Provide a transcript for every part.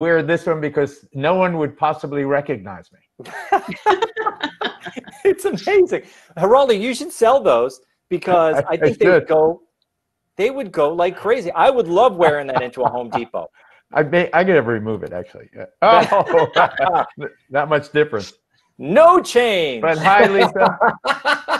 wear this one because no one would possibly recognize me. it's amazing. Geraldo, you should sell those because I, I think they would go they would go like crazy. I would love wearing that into a Home Depot. I may, I gotta remove it actually. Oh, not much difference. No change. But hi, Lisa.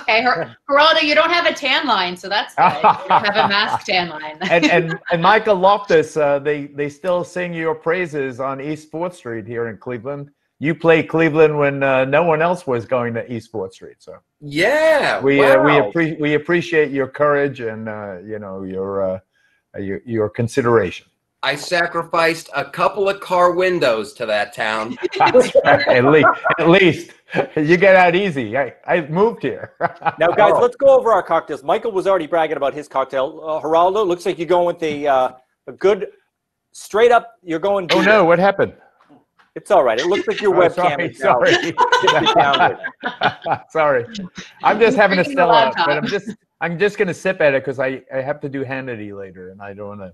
Okay, Her- Geraldo, you don't have a tan line, so that's good. You have a mask tan line. and and and Michael Loftus, uh, they they still sing your praises on East Fourth Street here in Cleveland. You played Cleveland when uh, no one else was going to East Fourth Street, so Yeah. we uh, we wow. appre- we appreciate your courage and uh, you know your uh, your your consideration. I sacrificed a couple of car windows to that town. at least at least you get out easy. I I moved here. Now, guys, Oh. let's go over our cocktails. Michael was already bragging about his cocktail. Uh, Geraldo, looks like you're going with the uh, a good straight up. You're going. Oh no! What happened? It's all right. It looks like your Oh, webcam sorry, is now sorry. Sorry, I'm just having a Drinking the Stella, but I'm just I'm just gonna sip at it because I I have to do Hannity later, and I don't want to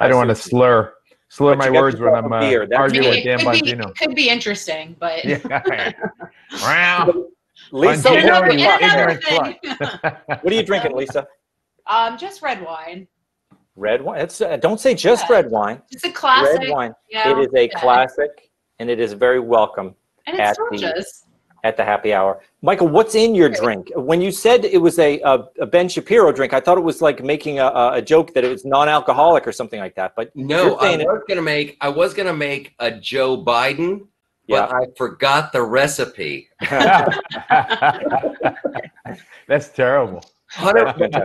I I don't want to slur slur my words when I'm uh, beer. That's- I arguing with Dan it, could be, Bongino. it could be interesting, but Yeah. Wow. Lisa, Bongino what, and And another ignorant thing. slut. what are you drinking, Lisa? um, just red wine. Red wine. It's, uh, don't say just Yeah. red wine. It's a classic. Red wine. you know, It is a yeah. classic, and it is very welcome and it's at the- delicious. At the happy hour. Michael, what's in your drink? When you said it was a, a, a Ben Shapiro drink, I thought it was like making a, a a joke that it was non-alcoholic or something like that. But No, I saying it- was gonna make I was gonna make a Joe Biden, yeah, but I forgot the recipe. That's terrible.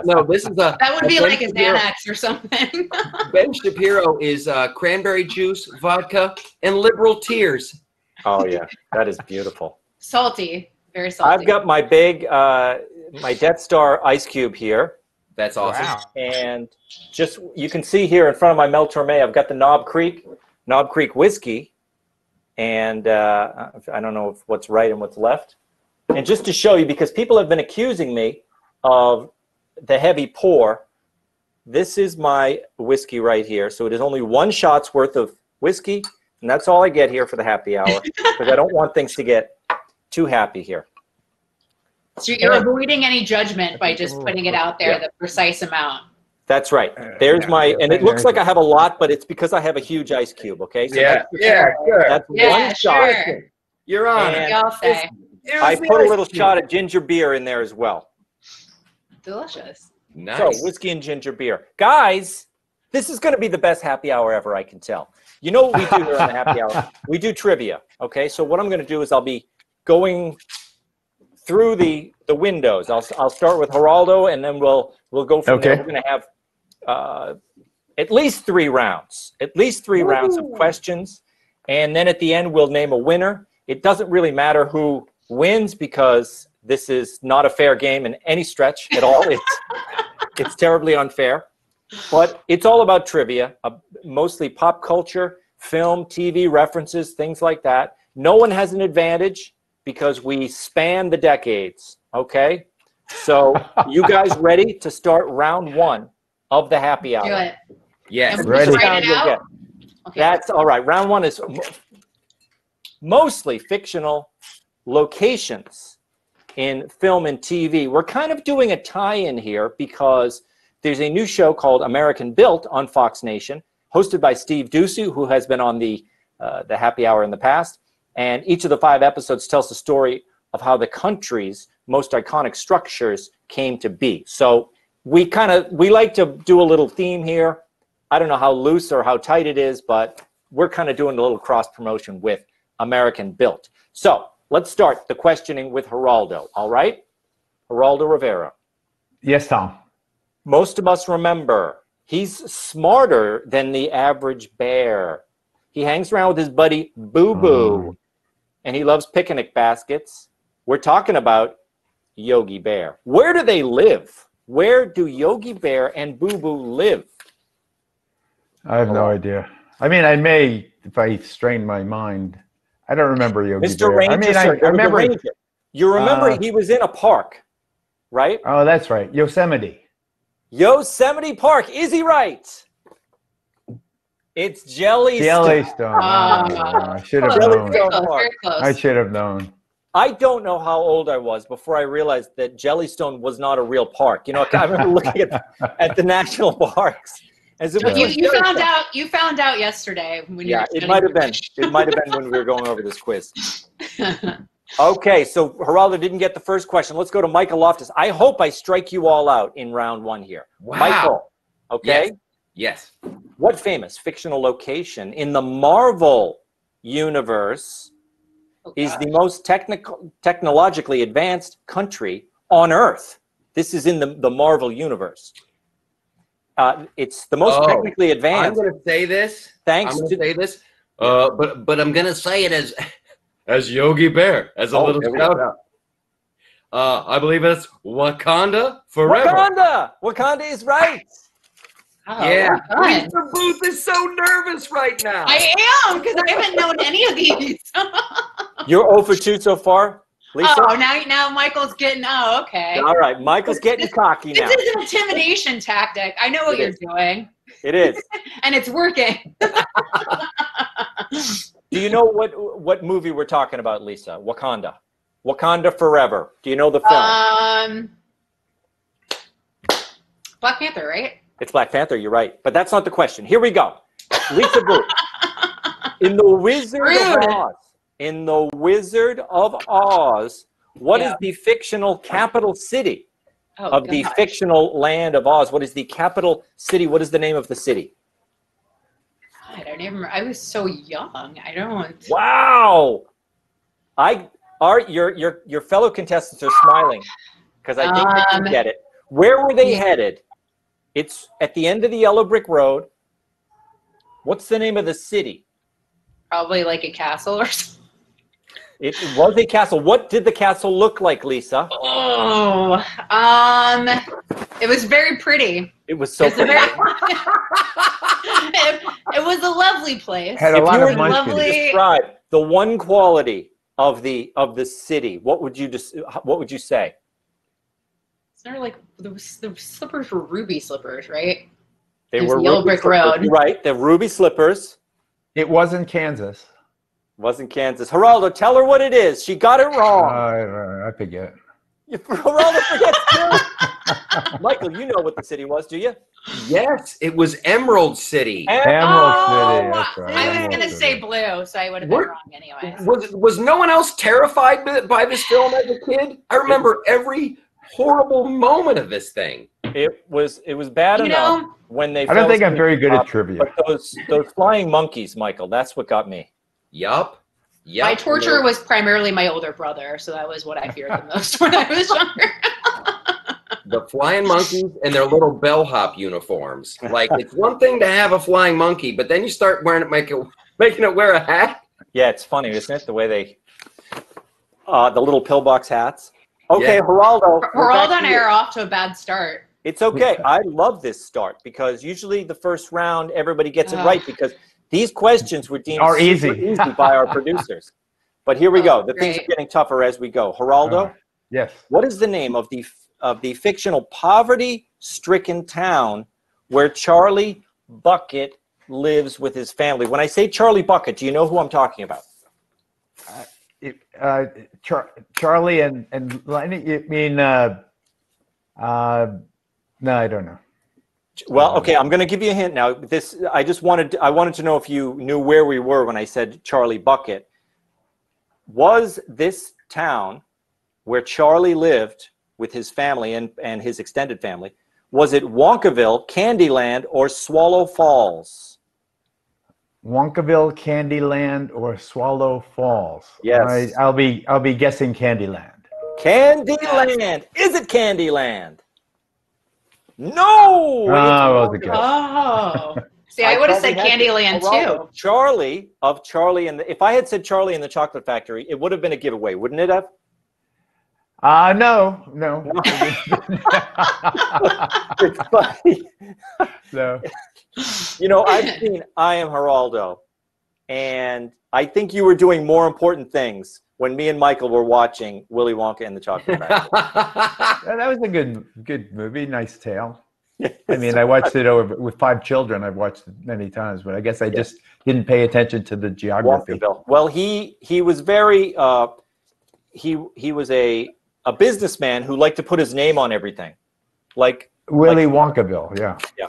No, this is a That would be Ben like a Xanax or something. Ben Shapiro is uh, cranberry juice, vodka, and liberal tears. oh yeah, that is beautiful. Salty, very salty. I've got my big, uh, my Death Star ice cube here, That's awesome. Wow. and just you can see here in front of my Mel Torme, I've got the Knob Creek, Knob Creek whiskey, and uh, I don't know if what's right and what's left. And just to show you, because people have been accusing me of the heavy pour, this is my whiskey right here. So it is only one shot's worth of whiskey, and that's all I get here for the happy hour because I don't want things to get too happy here. so you're avoiding any judgment by just oh, putting it out there, Yeah. the precise amount. That's right. There's yeah, my, and it looks like. I have a lot, but it's because I have a huge ice cube. Okay, so Yeah, that's, yeah, good. that's Yeah, one shot. sure. You're on. And- it. Y'all say It I put a little cube. shot of ginger beer in there as well. delicious. Nice. So whiskey and ginger beer, guys. This is going to be the best happy hour ever. I can tell. You know what we do here on the happy hour? We do trivia. Okay, so what I'm going to do is I'll be going through the the windows. I'll I'll start with Geraldo, and then we'll we'll go from there. We're going to have uh, at least three rounds. At least three rounds of questions, and then at the end we'll name a winner. It doesn't really matter who wins because this is not a fair game in any stretch at all. It's it's terribly unfair. But it's all about trivia, uh, mostly pop culture, film, TV references, things like that. No one has an advantage because we span the decades. Okay, so you guys ready to start round one of the happy hour? Do it. Yes. And Ready. write it out. Okay. That's all right. Round one is mostly fictional locations in film and TV. We're kind of doing a tie in here because there's a new show called American Built on Fox Nation, hosted by Steve Doocy, who has been on the, uh, the Happy Hour in the past. And each of the five episodes tells the story of how the country's most iconic structures came to be. So we kind of we like to do a little theme here. I don't know how loose or how tight it is, but we're kind of doing a little cross promotion with American Built. So let's start the questioning with Geraldo. All right, Geraldo Rivera. Yes, Tom. Most of us remember he's smarter than the average bear. He hangs around with his buddy Boo Boo, mm. And he loves picnic baskets. We're talking about Yogi Bear. Where do they live? Where do Yogi Bear and Boo Boo live? I have no idea. I mean, I may if I strain my mind. I don't remember Yogi Mr. Bear. Ranger, I mean, I, sir, I there was a remember. ranger. You remember Uh, he was in a park, right? Oh, that's right, Yosemite. Yosemite Park. Is he right? It's Jellystone. Yellowstone. Ah. Oh, I should have known. Very close. Very close. I should have known. I don't know how old I was before I realized that Jellystone was not a real park. You know, I remember looking at, at the national parks. As it was you, you found out. You found out yesterday when you Yeah, it might have been. It might have been when we were going over this quiz. Okay, so Geraldo didn't get the first question. Let's go to Michael Loftus. I hope I strike you all out in round one here. Wow. Michael, okay? Yes. What famous fictional location in the Marvel universe is the most technical, technologically advanced country on Earth? This is in the, the Marvel universe. Uh, it's the most Oh, technically advanced. I'm going to say this. thanks I'm going to say this. Uh, but but I'm going to say it as as Yogi Bear as a Oh, little shout out. Uh, I believe it's Wakanda forever. Wakanda. Wakanda is right. Oh, Yeah. well done. Lisa Boothe is so nervous right now. I am because I haven't known any of these. You're 0 for 2 so far, Lisa? oh, now now Michael's getting. Oh, okay. All right, Michael's getting cocky now. This is an intimidation tactic. I know what It you're is. doing, It is. and it's working. Do you know what what movie we're talking about, Lisa? Wakanda. Wakanda Forever. Do you know the film? Um, Black Panther, right? It's Black Panther, you're right. But that's not the question. Here we go. Lisa Boothe. In the Wizard of Oz. In the Wizard of Oz, what is Yeah. the fictional capital city Oh, of the fictional land of Oz? What is the capital city? What is the name of the city? I don't even. Remember. I was so young. I don't. Wow. I Art, your your your fellow contestants are smiling because I think they Um, can get it. Where were they headed? It's at the end of the yellow brick road. What's the name of the city? Probably like a castle or something. It was a castle. What did the castle look like, Lisa? Oh, um, it was very pretty. It was so It was, a pretty. very, it, it was a lovely place. Had a If lot you of were lovely- Describe the one quality of the of the city. What would you just what would you say? It's not like the, the slippers were ruby slippers, right? They It were Yellow ruby Brick slippers. Road. Right. The ruby slippers. It wasn't Kansas. It Wasn't Kansas. Geraldo, tell her what it is. She got it Uh, wrong. I, I forget. You- Geraldo forgets too. Michael, you know what the city was, do you? Yes, it was Emerald City. Emerald oh, City. That's right. I was gonna say blue, so I would have been What? wrong anyway. Was was no one else terrified by, by this film as a kid? I remember every horrible moment of this thing. It was it was bad You enough know, when they I don't think I'm very good on at trivia. But those those flying monkeys, Michael, that's what got me. Yup. Yup. my torture was primarily my older brother, so that was what I feared the most when I was younger. the flying monkeys and their little bellhop uniforms. Like it's one thing to have a flying monkey, but then you start wearing it, make it making it wear a hat. Yeah, it's funny, isn't it? The way they uh the little pillbox hats. Okay, Yeah. Geraldo. We're back all to done you. air off to a bad start. It's okay. I love this start because usually the first round everybody gets it right because these questions were deemed Are easy. easy by our producers. But here we go. Oh, The things are getting tougher as we go. Geraldo, Uh, yes. what is the name of the of the fictional poverty-stricken town where Charlie Bucket lives with his family? When I say Charlie Bucket, do you know who I'm talking about? It, uh, Char- Charlie and and Lenny. You mean? Uh, uh, no, I don't know. Well, okay, I'm going to give you a hint now. This I just wanted I wanted to know if you knew where we were when I said Charlie Bucket. Was this town where Charlie lived with his family and, and his extended family, was it Wonkaville, Candyland, or Swallow Falls? Wonkaville, Candyland, or Swallow Falls. Yes. I, I'll be I'll be guessing Candyland. Candyland. Is it Candyland? No. Oh, it's well, the Wonkaville. guess. Oh, see, I, I would have said had to- Candyland too. Charlie of Charlie and the, if I had said Charlie and the Chocolate Factory, it would have been a giveaway, wouldn't it have? Uh no, no. It's funny. no. You know, I've seen I Am Geraldo, and I think you were doing more important things when me and Michael were watching Willy Wonka and the Chocolate Factory. Yeah, That was a good good movie. Nice tale. I mean, I watched it over with five children. I've watched it many times, but I guess I just didn't pay attention to the geography. Well, he he was very uh, he he was a a businessman who liked to put his name on everything. Like Willy Wonkaville, yeah. Yeah.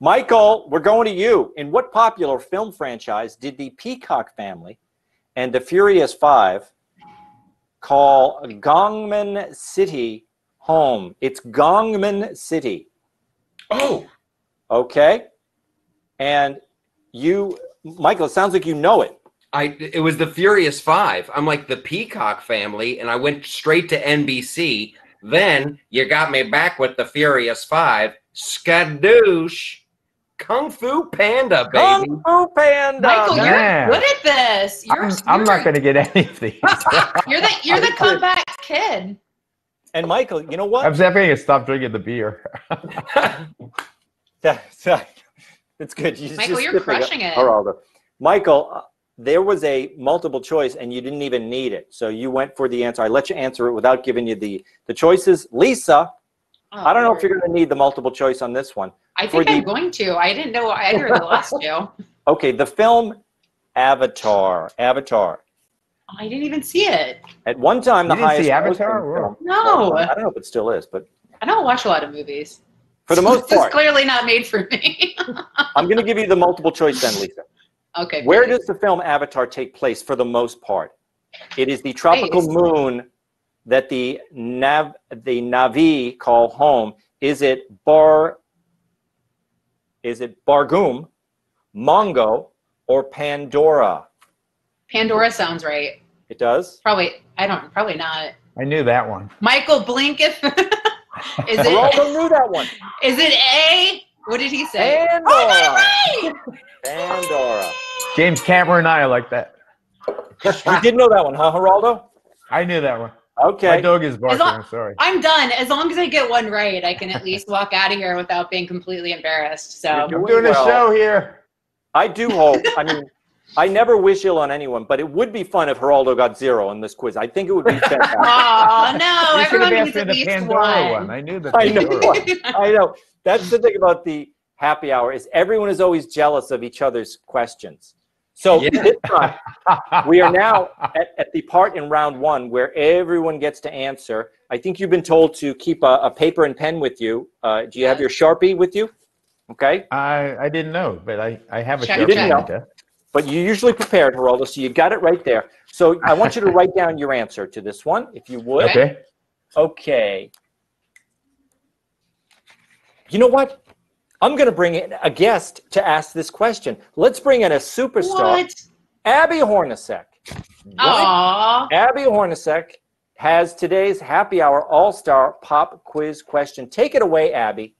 Michael, we're going to you. In what popular film franchise did the Peacock family and the Furious Five call Gongmen City home? It's Gongmen City. Oh, Okay. And you, Michael, it sounds like you know it. I it was the Furious Five. I'm like the Peacock family, and I went straight to NBC. Then you got me back with the Furious Five. Skadoosh, Kung Fu Panda, baby. Kung Fu Panda. Michael, you're Yeah. good at this. You're, I'm, I'm not going to get any of these. You're the you're the comeback kid. And Michael, you know what? I'm definitely going to stop drinking the beer. That's it's good. You Michael, just you're crushing it. Geraldo. Michael, uh, there was a multiple choice, and you didn't even need it. So you went for the answer. I let you answer it without giving you the the choices. Lisa, Oh, I don't know if you're going to need the multiple choice on this one. I think the- I'm going to. I didn't know either of the last two. Okay, the film Avatar. Avatar. I didn't even see it. At one time, You the didn't see highest Avatar? film. No, I don't know if it still is, but I don't watch a lot of movies. for the most this part, is clearly not made for me. I'm going to give you the multiple choice then, Lisa. Okay. Where please. does the film Avatar take place for the most part? It is the tropical Space. moon that the Nav the Na'vi call home. Is it Bar is it Barsoom, Mongo, or Pandora? Pandora sounds right. It does. Probably. I don't. Probably not. I knew that one. Michael Blink. If is Geraldo it knew that one. is it A? What did he say? Pandora. Oh, no way! Pandora. James Cameron and I are like that. You did know that one, huh, Geraldo? I knew that one. Okay. My dog is barking. long- I'm sorry. I'm done. As long as I get one right, I can at least walk out of here without being completely embarrassed. So You're I'm doing a well. show here. I do hope. I mean, I never wish ill on anyone, but it would be fun if Geraldo got zero on this quiz. I think it would be fantastic. Oh no! you Everyone needs at least one. one. I knew the I know. I know. That's the thing about the happy hour is everyone is always jealous of each other's questions. So Yeah. this time, we are now at, at the part in round one where everyone gets to answer. I think you've been told to keep a, a paper and pen with you. Uh, do you have your Sharpie with you? Okay. I, I didn't know, but I, I have a Check, Sharpie check. on my desk. But you usually prepared, Geraldo, so you got it right there. So I want you to write down your answer to this one, if you would. Okay. Okay. You know what? I'm going to bring in a guest to ask this question. Let's bring in a superstar, What? Abby Hornacek. Aw. Abby Hornacek has today's happy hour all star pop quiz question. Take it away, Abby.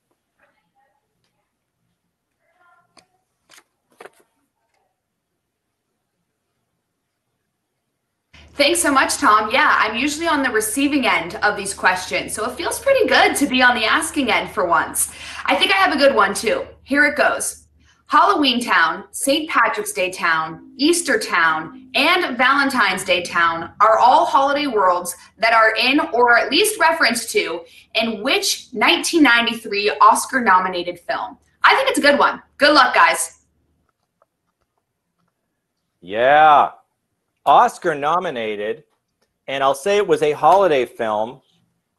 Thanks so much, Tom. Yeah, I'm usually on the receiving end of these questions, so it feels pretty good to be on the asking end for once. I think I have a good one too. Here it goes Halloween Town, St. Patrick's Day Town, Easter Town, and Valentine's Day Town are all holiday worlds that are in, or at least referenced to, in which 1993 Oscar nominated film? I think it's a good one. Good luck, guys. Yeah. Oscar nominated, and I'll say it was a holiday film.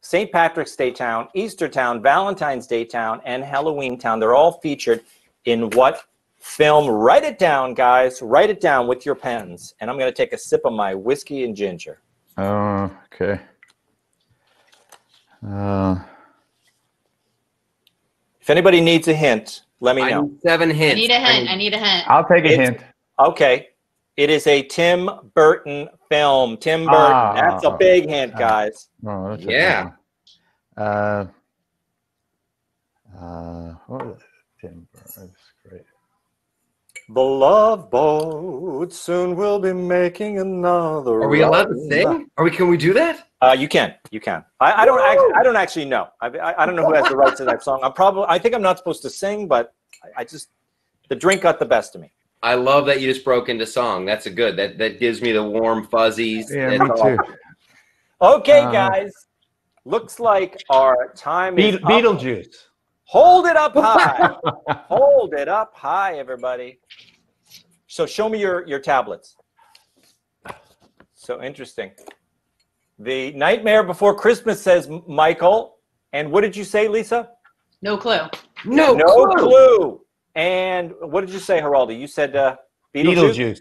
St. Patrick's Day Town, Easter Town, Valentine's Day Town, and Halloween Town. They're all featured in what film? Write it down, guys. Write it down with your pens. And I'm going to take a sip of my whiskey and ginger. Oh, okay. Uh, If anybody needs a hint, let me I know. need seven I need a hint. I I need a hint. I'll take a It's- hint. Okay. It is a Tim Burton film. Tim Burton. Ah. That's a big hint, guys. Oh, that's Yeah. Uh, uh, what it? Tim Burton. That's great. The love boat soon will be making another. Are we allowed to sing? Are we? Can we do that? Uh, you can. You can. I, I don't. Actually, I don't actually know. I, I, I don't know who has the rights to that song. I'm probably. I think I'm not supposed to sing, but I, I just the drink got the best of me. I love that you just broke into song. That's a good. That that gives me the warm fuzzies. Yeah, me all. too. Okay, Uh, guys. Looks like our time is Beet- up. Beetlejuice. Hold it up high. Hold it up high, everybody. So show me your, your tablets. So interesting. The Nightmare Before Christmas says Michael. And what did you say, Lisa? No clue. No, no clue. clue. And what did you say, Geraldo? You said uh, Beetlejuice? Beetlejuice.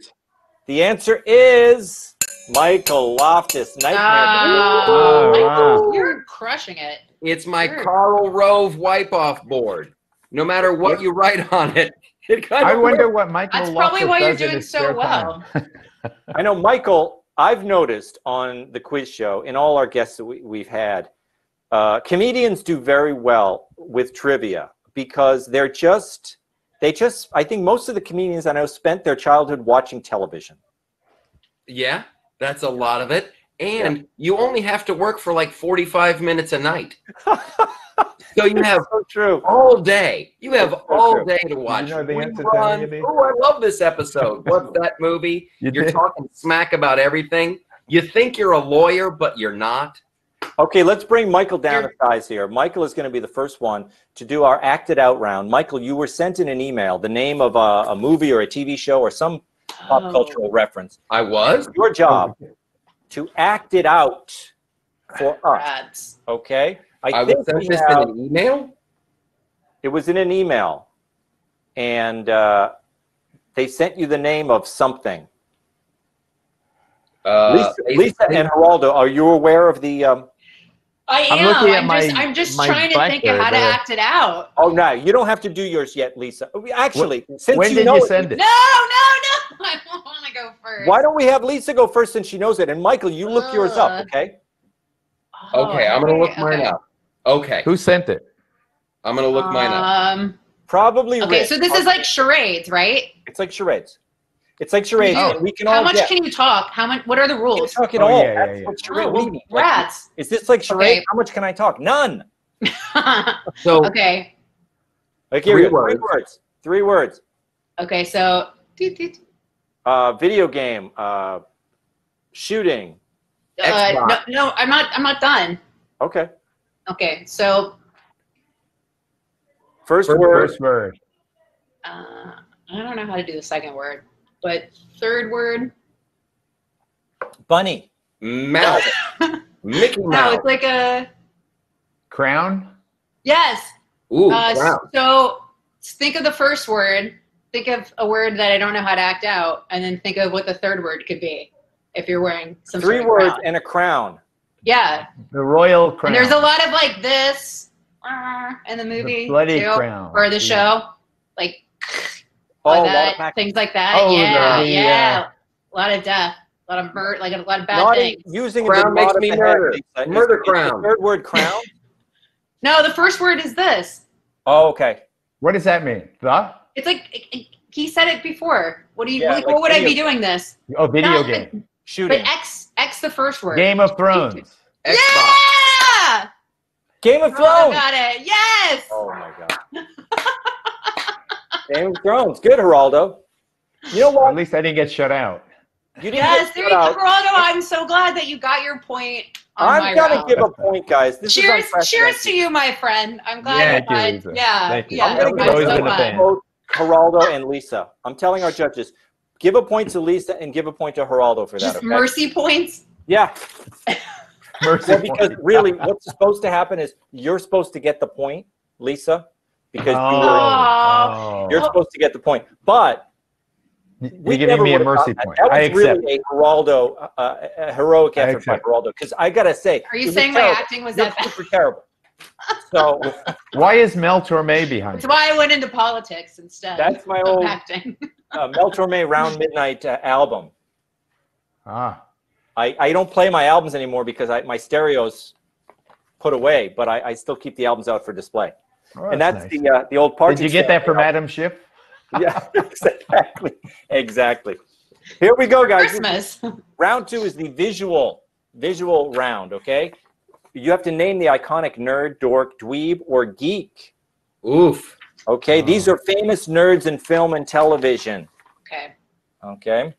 The answer is Michael Loftus. Nightmare. Oh, Oh, wow. You're crushing it. It's my Sure. Karl Rove wipe-off board. No matter what you write on it, it kind of I of wonder what Michael. That's probably why you're doing so well. I know, Michael, I've noticed on the quiz show, in all our guests that we, we've had, uh, comedians do very well with trivia because they're just, they just, I think most of the comedians I know spent their childhood watching television. Yeah, that's a lot of it. And you only have to work for like 45 minutes a night. so you have So true. all day. You have so all true. day to watch. know the answer to any of Rerun. these? Oh, I love this episode. What's that movie? You You're did? talking smack about everything. You think you're a lawyer, but you're not. Okay, let's bring Michael down a size here. Michael is going to be the first one to do our acted out round. Michael, you were sent in an email the name of a, a movie or a TV show or some pop Oh. cultural reference. I was. Your job to act it out for us. Rats. Okay, I think was sent this have- in an email. It was in an email, and uh, they sent you the name of something. Uh, Lisa, Lisa and Geraldo, are you aware of the? Um, I I'm looking at I'm my- just, I'm just trying to think of Blackberry how to there. act it out. oh no, you don't have to do yours yet, Lisa. Actually, since When you did know you send No, it? no, no. no. I don't want to go first. why don't we have Lisa go first since she knows it? And Michael, you look yours up, okay? Oh, okay, I'm gonna look okay, mine okay. up. Okay, Who sent it? I'm gonna look mine up. Um. Probably. Okay, Rick. so this is like charades, right? It's like charades. It's like charades. You- and we can How all much get. can you talk? How much? What are the You can rules? talk it Oh, all. yeah, yeah, That's yeah. what charade. Oh, what do you? Like, rats. is this like charade? Okay. How much can I talk? None. So okay. Like here, Three we go. three words. words. Three words. Okay. So. doot, doot. Uh, video game. Uh, shooting. Uh, no, no, I'm not. I'm not done. Okay. Okay. So. First, First word. First word. Uh, I don't know how to do the second word, but third word. Bunny. mouth, Mickey Mouse. No, it's like a Crown. yes. Ooh, Uh, wow. So think of the first word. Think of a word that I don't know how to act out, and then think of what the third word could be if you're wearing some Three sort of words crown. and a crown. Yeah, The royal crown. and there's a lot of like this uh, in the movie the bloody too, crown. or the Yeah. show, like Oh, like of that, things like that. Oh, yeah, the, yeah, a lot of death, a lot of murder, like a lot of bad Not things. using Crown the makes me the head, murder. Is- Murder is the crown. Third word crown. No, the first word is this. oh, okay. What does that mean? The? It's like it- it- he said it before. What do you? Yeah, like, like what would I be doing this? Oh, video No, game. Shooting. But X X the first word. Game of Thrones. Xbox. Yeah! Game of Oh, Thrones. got it. Yes. Oh my god. Game of Thrones. Good, Geraldo. You know what? At least I didn't get shut out. You didn't Yes, get there you go. Geraldo. I'm so glad that you got your point. On I'm gonna round. give a point, guys. This cheers, is cheers to you, my friend. I'm glad Yeah, you thank you, got. Yeah, Thank you. yeah. I'm gonna I'm give always so been a glad. fan. Geraldo and Lisa. I'm telling our judges, give a point to Lisa and give a point to Geraldo for that. Just Okay? mercy points. Yeah. Mercy Well, because really, what's supposed to happen is you're supposed to get the point, Lisa, because Oh, you were, Aw. oh. you're supposed to get the point. But You're we giving me a mercy gotten that. point. That was I accept. really a Geraldo, uh, a heroic I effort by. Geraldo. Because I gotta say, Are you was saying my terrible. acting was You're that bad? super terrible. So Why is Mel Torme behind That's you? why I went into politics instead. that's my old acting. uh, Mel Torme Round Midnight uh, album. Ah, I, I don't play my albums anymore because I, my stereo's put away, but I, I still keep the albums out for display. Oh, and that's nice. the uh, the old part. Did you get that from Adam Schiff? Yeah, exactly, exactly. Here we go, guys. Christmas. Round two is the visual visual round. Okay, you have to name the iconic nerd, dork, dweeb, or geek. Oof. Okay, Oh. these are famous nerds in film and television. Okay. Okay,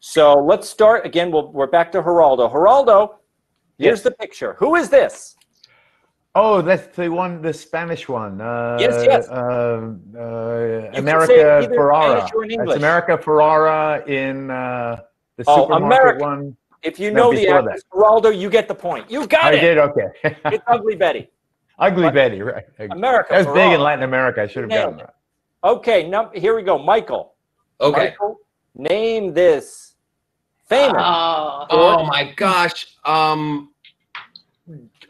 so let's start again. We'll, we're back to Geraldo. Geraldo, here's Yes. the picture. Who is this? Oh, that's the one, the Spanish one. Uh, Yes, yes. Uh, uh, can say it America Ferrera. Spanish It's America Ferrera in uh, the Oh, supermarket America. one. If you No, know the before actress, Geraldo, you get the point. You got I it. I did okay. It's Ugly Betty. Ugly But- Betty, right? America. That was big in Latin America. I should have Nailed gotten that. Okay, num- here we go. Michael. Okay. Michael, name this famous. Oh, Oh my gosh. Um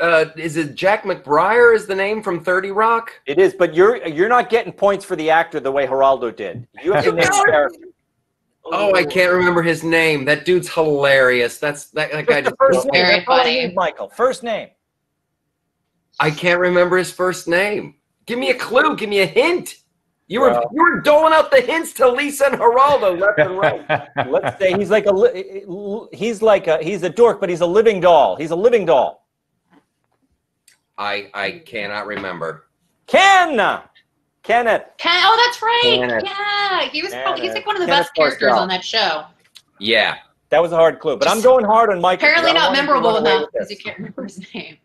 uh is it Jack McBrayer is the name from 30 Rock? It is, but you're you're not getting points for the actor the way Geraldo did. You have to name character. Oh, I can't remember his name. That dude's hilarious. That's that, that guy the just first name. Very funny. Michael. First name. I can't remember his first name. Give me a clue. Give me a hint. You were Well- you were doling out the hints to Lisa and Geraldo left and right. Let's say he's like a he's like a he's a dork, but he's a living doll. He's a living doll. I I cannot remember. Ken, Kenneth. Ken, oh, that's right. Kenneth. Yeah, he was. Probably, he's like one of the Kenneth best characters Marcel. on that show. Yeah. That was a hard clue, but I'm going hard on Mike. Apparently don't not want him to memorable enough because you can't remember his name.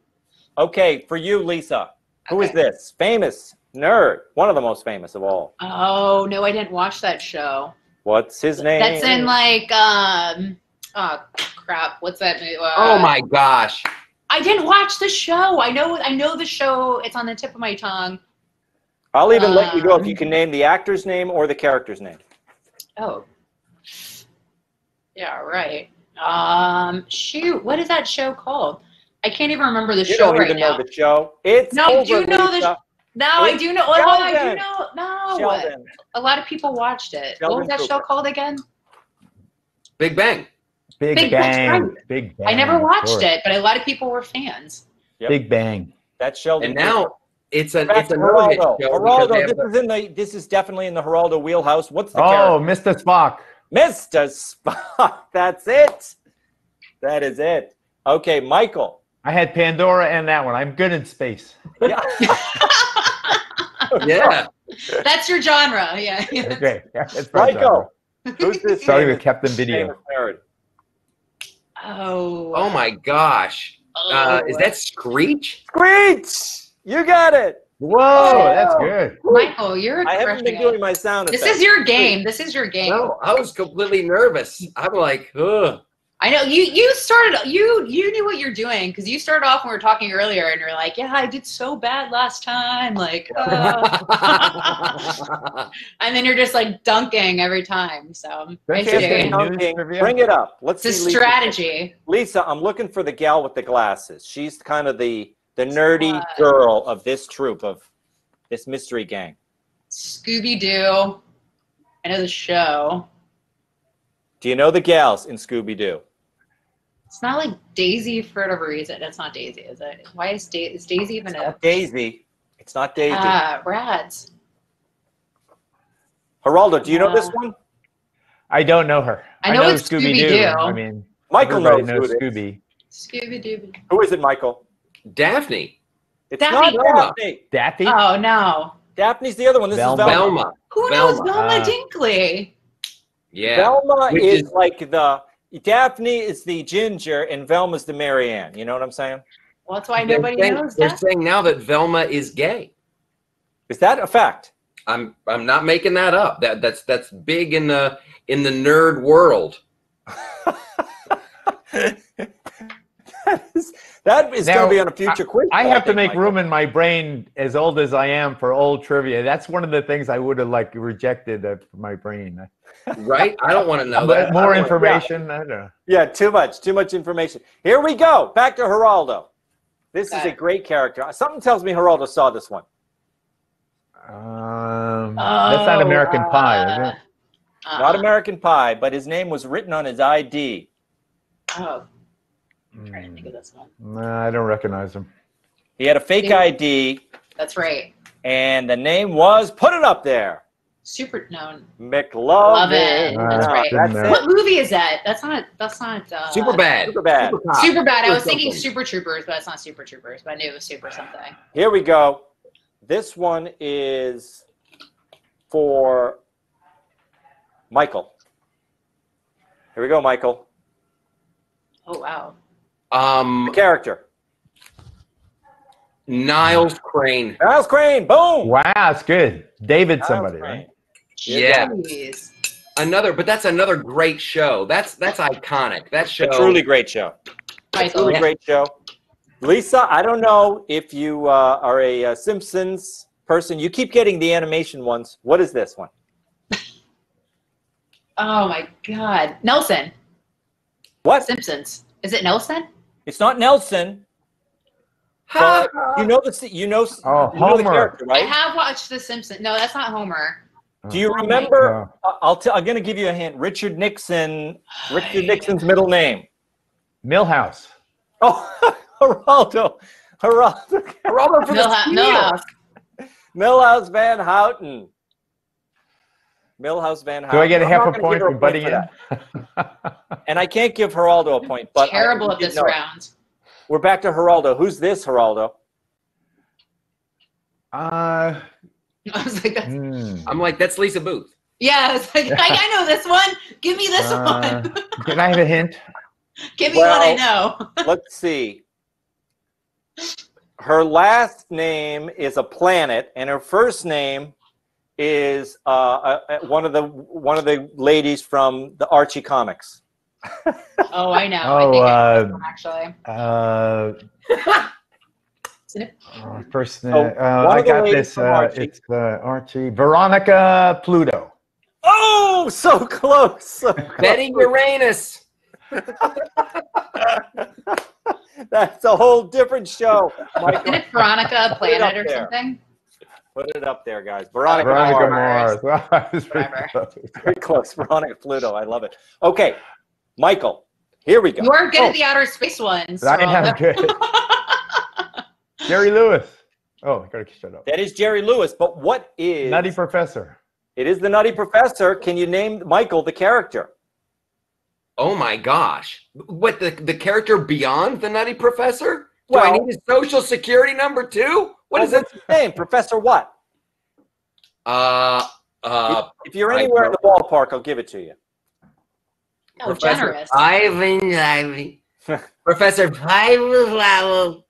Okay, for you, Lisa. Who is Okay. this? Famous nerd, one of the most famous of all. Oh no, I didn't watch that show. What's his name? That's in like um. Oh crap! What's that movie? Uh, Oh my gosh. I didn't watch the show. I know. I know the show. It's on the tip of my tongue. I'll even let you go if Um, you can name the actor's name or the character's name. Oh. Yeah. Right. Um. Shoot. What is that show called? I can't even remember the You show don't right even now. know the show. It's No, over, do you know the- Lisa. no, I do know. Oh, I do know. No. Sheldon. A lot of people watched it. what was that show called again? Big Bang. Big, Big- Bang. right. Big Bang. I never watched it, but a lot of people were fans. Yep. Big Bang. That's Sheldon. And now it's a Back it's to another hit Geraldo. show Geraldo, this the- is in the this is definitely in the Geraldo wheelhouse. What's the Oh, character? Mr. Spock. Mr. Spock. That's it. That is it. Okay, Michael. I had Pandora and that one. I'm good in space. Yeah. Yeah. That's your genre. Yeah. Okay. That's my Michael. genre. Who's this Starting with Captain Video. Famous nerd? Oh. Oh my gosh. Uh, is oh. that Screech? Screech! You got it. Whoa, that's good. Michael? You're. I haven't been doing my sound This effects. is your game. This is your game. No, I was completely nervous. I'm like, ugh. I know you. You started. You you knew what you're doing because you started off when we were talking earlier, and you're like, "Yeah, I did so bad last time." Like, uh, and then you're just like dunking every time. So I Don't see you have to it. know- Dunking. Bring it up. Let's It's a see Lisa. strategy. Lisa, I'm looking for the gal with the glasses. She's kind of the the nerdy What? girl of this troop of this mystery gang. Scooby Doo. I know the show. Do you know the gals in Scooby Doo? It's not like Daisy for whatever reason. It's not Daisy, is it? Why is, da- is Daisy even a Daisy. It's not Daisy. ah Rads? Geraldo, do you know this uh, one? I don't know her. I know it's Scooby-Doo. I mean, Michael everybody knows who knows. Scooby. Scooby Doo. Who is it, Michael? Daphne. It's Daphne. not Daphne. Daffy? Oh no. Daphne's the other one. This Velma. is Velma. Velma. Who knows Velma. Velma Ah. Dinkley? Yeah. Velma is, is- like the Daphne is the ginger and Velma's the Marianne. You know what I'm saying? Well, that's why They're nobody saying- knows They're that. saying now that Velma is gay. Is that a fact? I'm I'm not making that up. That that's that's big in the in the nerd world. that is, that is going to be on a future quiz. I have to make Michael. room in my brain, as old as I am, for old trivia. That's one of the things I would have like rejected uh, my brain. Right? I don't want to know that. more I don't wanna- information. I don't. Yeah, too much, too much information. Here we go. Back to Geraldo. This is a great character. Something tells me Geraldo saw this one. Um, that's not Oh, American Pie, is uh, it? uh, Not American Pie, but his name was written on his ID. Oh, I'm trying to think of this one. nah, I don't recognize him. He had a fake Yeah. ID, That's right. and the name was put it up there. Super known. McLovin. Love it. That's right. That's. What movie is that? That's not. That's not. Uh, Super bad. Super bad. Cop. Super bad. I Or was thinking. Super Troopers, but it's not Super Troopers. But I knew it was Super something. Here we go. This one is for Michael. Here we go, Michael. Oh wow. The Um, character. Niles Crane. Niles Crane. Boom. Wow, that's good. David, Niles somebody, Crane. right? Yeah. Jeez. Another, but that's another great show. That's that's iconic. That show. A truly great show. Michael. Truly great show. Lisa, I don't know if you uh, are a uh, Simpsons person. You keep getting the animation ones. What is this one? Oh my God. Nelson. What? Simpsons. Is it Nelson? It's not Nelson. Ha! But you know the you know, Oh, you know the Homer. character, I have watched The Simpsons. No, that's not Homer. Do you Oh remember? I- I'll t- I'm going to give you a hint. Richard Nixon. Richard Nixon's middle name. Milhouse. Oh, Geraldo. Geraldo. Geraldo for the Milhouse. Steel. Milhouse. Milhouse Van Houten. Milhouse Van Houten. Do I get a I'm half a point give her for butting for. And I can't give Geraldo a point, but Terrible you at did this know. round. We're back to Geraldo. Who's this Geraldo? uh, I was like, that's, hmm. I'm like, that's Lisa Boothe. yeah, I was like, I, I know this one. Give me this Uh, one. Can I have a hint? Give me what I well- know. Let's see. Her last name is a planet, and her first name is uh, uh, uh, one of the one of the ladies from the Archie comics. Oh, I know. I Oh, I know uh, actually. Uh, uh, first name. Oh, uh, I got this. Uh, it's uh, Archie. Veronica Pluto. Oh, so close! so Betty. Uranus. That's a whole different show. Isn't it Veronica Put it Planet or there. something? put it up there, guys. Veronica, Veronica Mars. Mars. That was pretty Whatever. close. Very close. Veronica Pluto. I love it. Okay, Michael. Here we go. You are good Oh. at the outer space ones. I am Geraldo. good. Jerry Lewis. Oh, I gotta shut up. That is Jerry Lewis. But what is Nutty Professor. It is the Nutty Professor. Can you name Michael the character? Oh my gosh. What the the character beyond the Nutty Professor? Do I need his social security number too? What is Well, his name? Professor what? Uh uh If you're anywhere in the ballpark, I'll give it to you. Oh, Professor generous. Ivan Ivy. Professor Ivan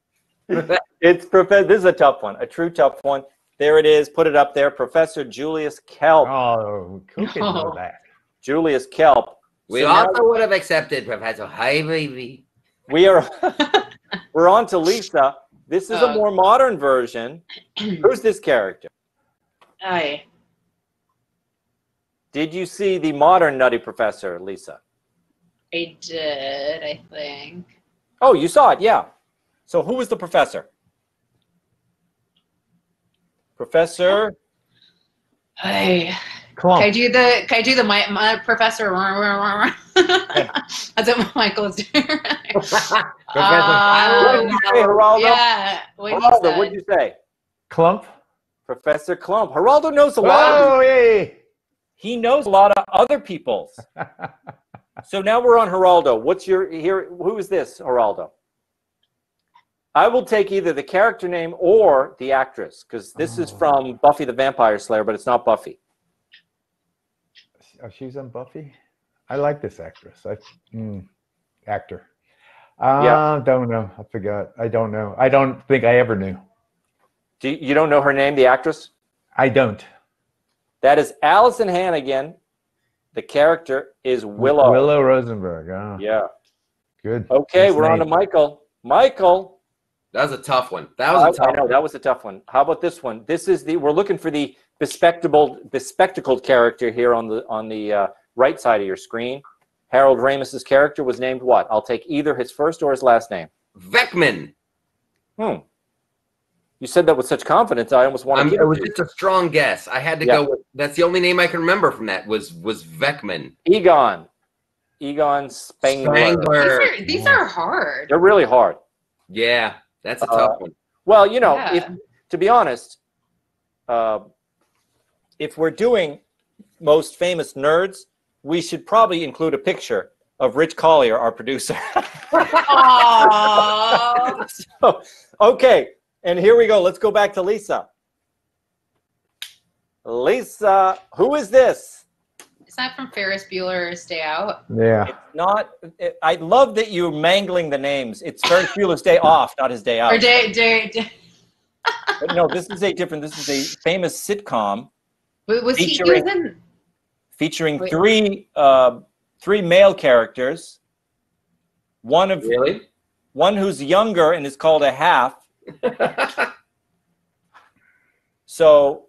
It's Professor. This is a tough one. A true tough one. There it is. Put it up there. Professor Julius Kelp. Oh, who can know that? Julius Kelp. We So now also would have accepted Professor Ivy. we are we're on to Lisa. This is a Oh. more modern version. Who's this character? Aye. Did you see the modern Nutty Professor, Lisa? I did, I think. Oh, you saw it, yeah. So who was the professor? Professor. Aye. Klump. Can I do the can I do the my, my professor That's what Michael's doing. Um, professor- What did you say, Geraldo? yeah. What Geraldo, you what'd you say? Klump. Professor Klump. Geraldo knows a lot. Oh, yay. He knows a lot of other people's. so now we're on Geraldo. What's your here? Who is this, Geraldo? I will take either the character name or the actress because this is Oh. from Buffy the Vampire Slayer, but it's not Buffy. Oh, she's on Buffy. I like this actress. I, mm, actor. Uh, Yeah. Don't know. I forgot. I don't know. I don't think I ever knew. Do you, you don't know her name, the actress? I don't. That is Alyson Hannigan. The character is Willow. Willow Rosenberg. Oh, Yeah. good. Okay, Nice we're on to. Michael. Michael. That was a tough one. That was a I, I tough know one. that was a tough one. How about this one? This is the we're looking for the bespectacled bespectacled character here on the on the uh, right side of your screen. Harold Ramis's character was named what? I'll take either his first or his last name. Venkman. Hmm. You said that with such confidence. I almost wanted. to I'm, give it it was just a strong guess. I had to Yeah. go with that's the only name I can remember from that was was Venkman. Egon. Egon Spengler. These are these are hard. They're really hard. Yeah, that's a Uh, tough one. Well, you know, Yeah. if to be honest, uh, if we're doing most famous nerds, we should probably include a picture of Rich Collier, our producer. Aww. so, okay, and here we go. Let's go back to Lisa. Lisa, who is this? Is that from Ferris Bueller's Day Out? Yeah. It's not. It, I love that you're mangling the names. It's Ferris Bueller's day off, not his day out. Or day day, day no, this is a different. This is a famous sitcom Wa- Was he, he Featuring- in? featuring Wait. three uh, three male characters. One of Really? one who's younger and is called a half. So,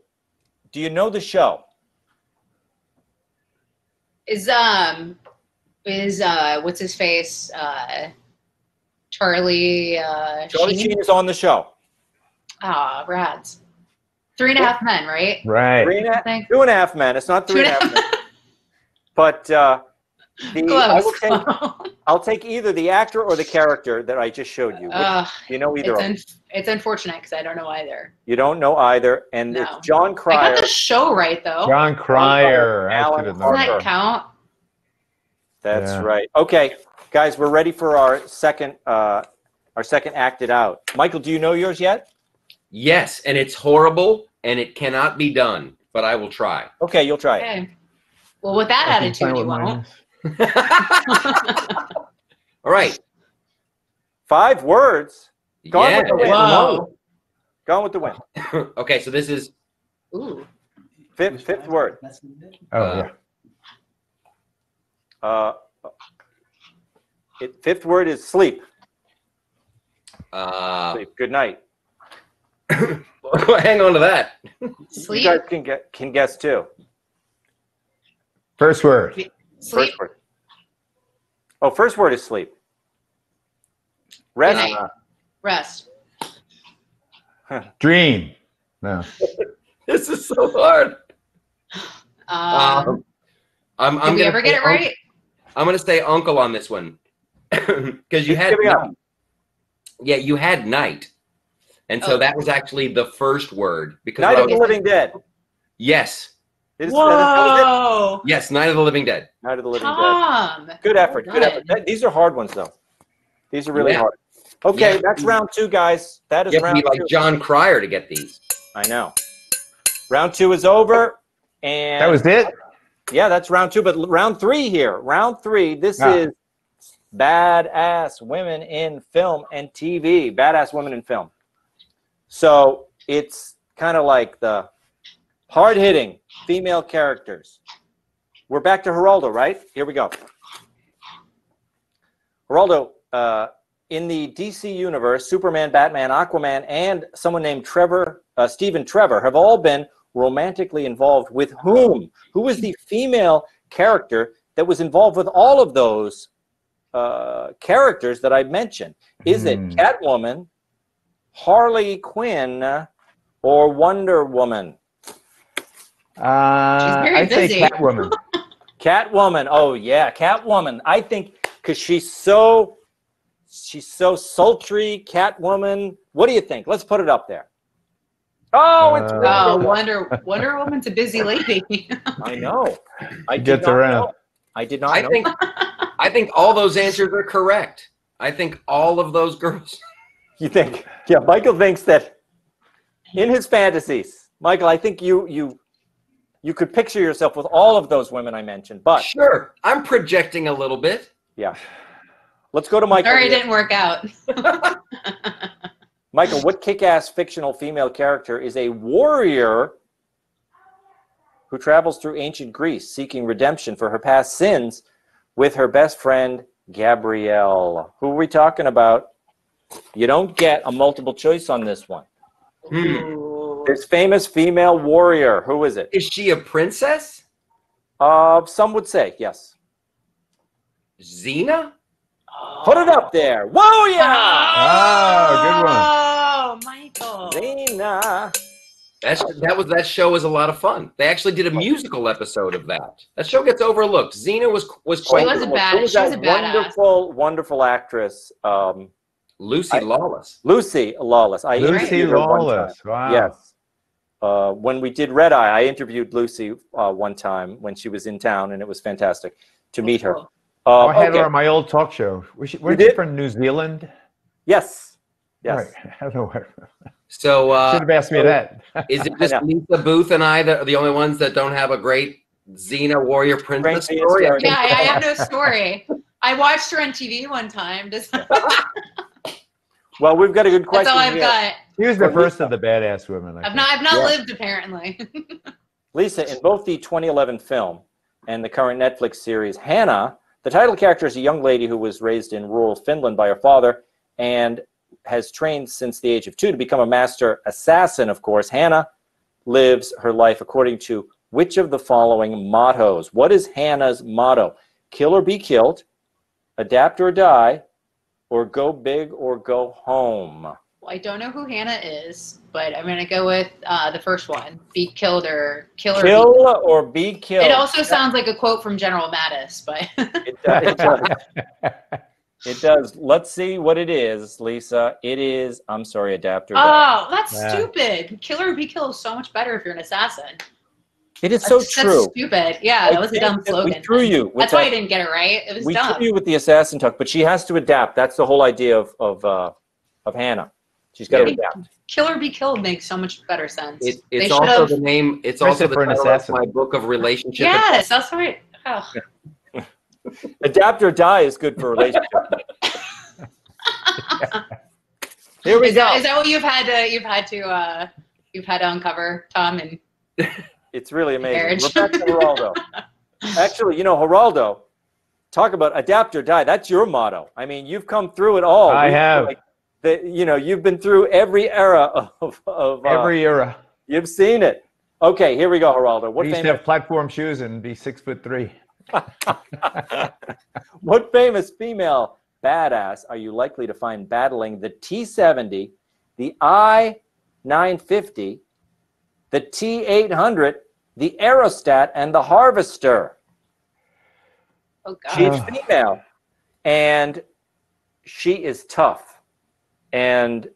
do you know the show? Is um is uh what's his face uh Charlie uh Charlie Sheen? Sheen is on the show. Ah, Rads. Three and a half men, right? Right. Three and a, two and a half men. It's not three and a half men. But uh, the, I will take, I'll take either the actor or the character that I just showed you. Which- Ugh, you know either it's, of un- it's unfortunate because I don't know either. You don't know either. And No. it's Jon I Cryer. got the show right though. Jon Cryer. Alan Does known Harper. that that. count? That's Yeah. right. Okay, guys, we're ready for our second uh, our second acted out. Michael, do you know yours yet? yes, and it's horrible and it cannot be done, but I will try. Okay, you'll try it. Okay. Well, with that I attitude, you won't. Is. All right. Five words. Go on Yeah. with the win. Whoa. Gone with the wind. okay, so this is Ooh. Fifth, fifth word. Oh Uh, yeah. Uh, it, fifth word is sleep. uh Sleep. Good night. hang on to that. You Sleep. guys can get can guess too. First word. Sleep. First word. Oh, first word is sleep. Rest. Good. Rest. Dream. No. This is so hard. Um, Um, I'm, I'm did we gonna ever get say it right? I'm gonna say uncle on this one because you Keep had up. yeah you had night, and so Oh. that was actually the first word because Night I of the was- Living Dead. yes It is- that is- that it. Whoa. yes Night of the Living Dead. Night of the Living Dead. Good effort. Good Good. effort. That- These are hard ones though. These are really Yeah. hard. Okay, Yeah. that's round two, guys. That is You have to round be like two. Jon Cryer to get these. I know. Round two is over, and That was it. yeah, that's round two. But round three here, round three. This Ah. is badass women in film and TV. Badass women in film. So it's kind of like the hard hitting female characters. We're back to Geraldo, right? Here we go. Geraldo, uh, in the DC universe, Superman, Batman, Aquaman, and someone named Trevor, uh, Stephen Trevor, have all been romantically involved with whom? Who was the female character that was involved with all of those uh, characters that I mentioned? Is it Hmm. Catwoman, Harley Quinn, or Wonder Woman? Uh, very I say busy. Catwoman. Catwoman. Oh yeah, Catwoman. I think because she's so she's so sultry. Catwoman. What do you think? Let's put it up there. Oh, it's Uh, Oh, Wonder Woman. Wonder Wonder Woman's a busy lady. I know. I did Gets not around. know. I did not I know. think I think all those answers are correct. I think all of those girls. you think? Yeah, Michael thinks that in his fantasies, Michael. I think you you you could picture yourself with all of those women I mentioned. But Sure, I'm projecting a little bit. yeah, let's go to Michael. Sorry, it didn't work out. Michael, what kick-ass fictional female character is a warrior who travels through ancient Greece seeking redemption for her past sins with her best friend Gabrielle? Who are we talking about? You don't get a multiple choice on this one. Hmm. This famous female warrior. Who is it? Is she a princess? Uh, some would say yes. Xena? Put it up there. Whoa, yeah! Oh, good one. Oh, Michael. Xena. That's, that was that show was a lot of fun. They actually did a musical episode of that. That show gets overlooked. Xena was was quite. She was a bad- she was that a badass. wonderful, wonderful actress? Um, Lucy I- Lawless. Lucy Lawless. I Lucy interviewed her one time. Lawless. Wow. Yes. Uh, when we did Red Eye, I interviewed Lucy uh, one time when she was in town, and it was fantastic to meet her. Cool. Uh, Oh, I had okay. her on my old talk show. Was she, weren't did? she from New Zealand? Yes. Yes. Right. I don't know. where- So uh, Should have asked me that. is it just Lisa Boothe and I that are the only ones that don't have a great Xena warrior princess Great story? story. Yeah, I, I have no story. I watched her on TV one time. Just, Well, we've got a good question That's all I've here. got. She was the for first Lisa. of the badass women. I I've not I've not Yeah. lived apparently. Lisa, in both the 2011 film and the current Netflix series Hanna, the title character is a young lady who was raised in rural Finland by her father and has trained since the age of two to become a master assassin, of course. Hanna lives her life according to which of the following mottos? What is Hanna's motto? Kill or be killed, adapt or die, or go big or go home? Well, I don't know who Hanna is, but I'm gonna go with uh, the first one. Be killed or kill or be Kill or be killed. It also sounds like a quote from General Mattis, but It does. It does. It does. Let's see what it is, Lisa. It is, I'm sorry, adapter. oh, that's Yeah. stupid. Kill or be killed is so much better if you're an assassin. it is so That's- true. That's stupid. Yeah, that was a dumb slogan. We slogan. threw you. With That's why I didn't get it right. It was we dumb. threw you with the assassin talk, but she has to adapt. That's the whole idea of of uh, of Hanna. She's got to Yeah. adapt. Kill or be killed makes so much better sense. It, They it's also should've- the name. It's also the for title of my book of relationship. Yes, that's right. Oh. Adapt or die is good for a relationship. Here we Is go. that, is that what you've had to you've had to uh, you've had to uncover, Tom? And It's really amazing. Marriage. Rebecca Geraldo. Actually, you know, Geraldo, talk about adapt or die. That's your motto. I mean, you've come through it all. I We- have. Like, the, you know, you've been through every era of, of uh, Every era. you've seen it. Okay, here we go, Geraldo. What we used to famous, have platform shoes and be six foot three. what famous female badass are you likely to find battling the T70, the I-950, the T800, the Aerostat, and the Harvester? oh She's god, Oh. female, and she is tough. And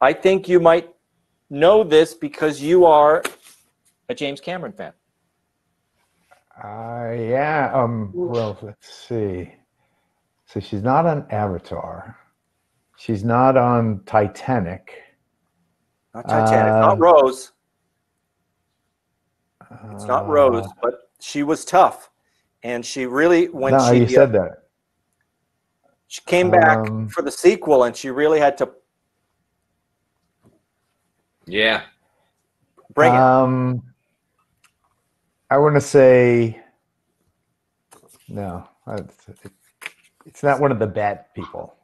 I think you might know this because you are a James Cameron fan. Uh, yeah. Um. Well, let's see. So she's not on Avatar. She's not on Titanic. Not Titanic, Uh, not Rose. It's not Uh, Rose, but she was tough, and she really when no, she you uh, said that. she came back Um, for the sequel, and she really had to Yeah. bring it. Um, I want to say no. It's, it's not one of the bad people.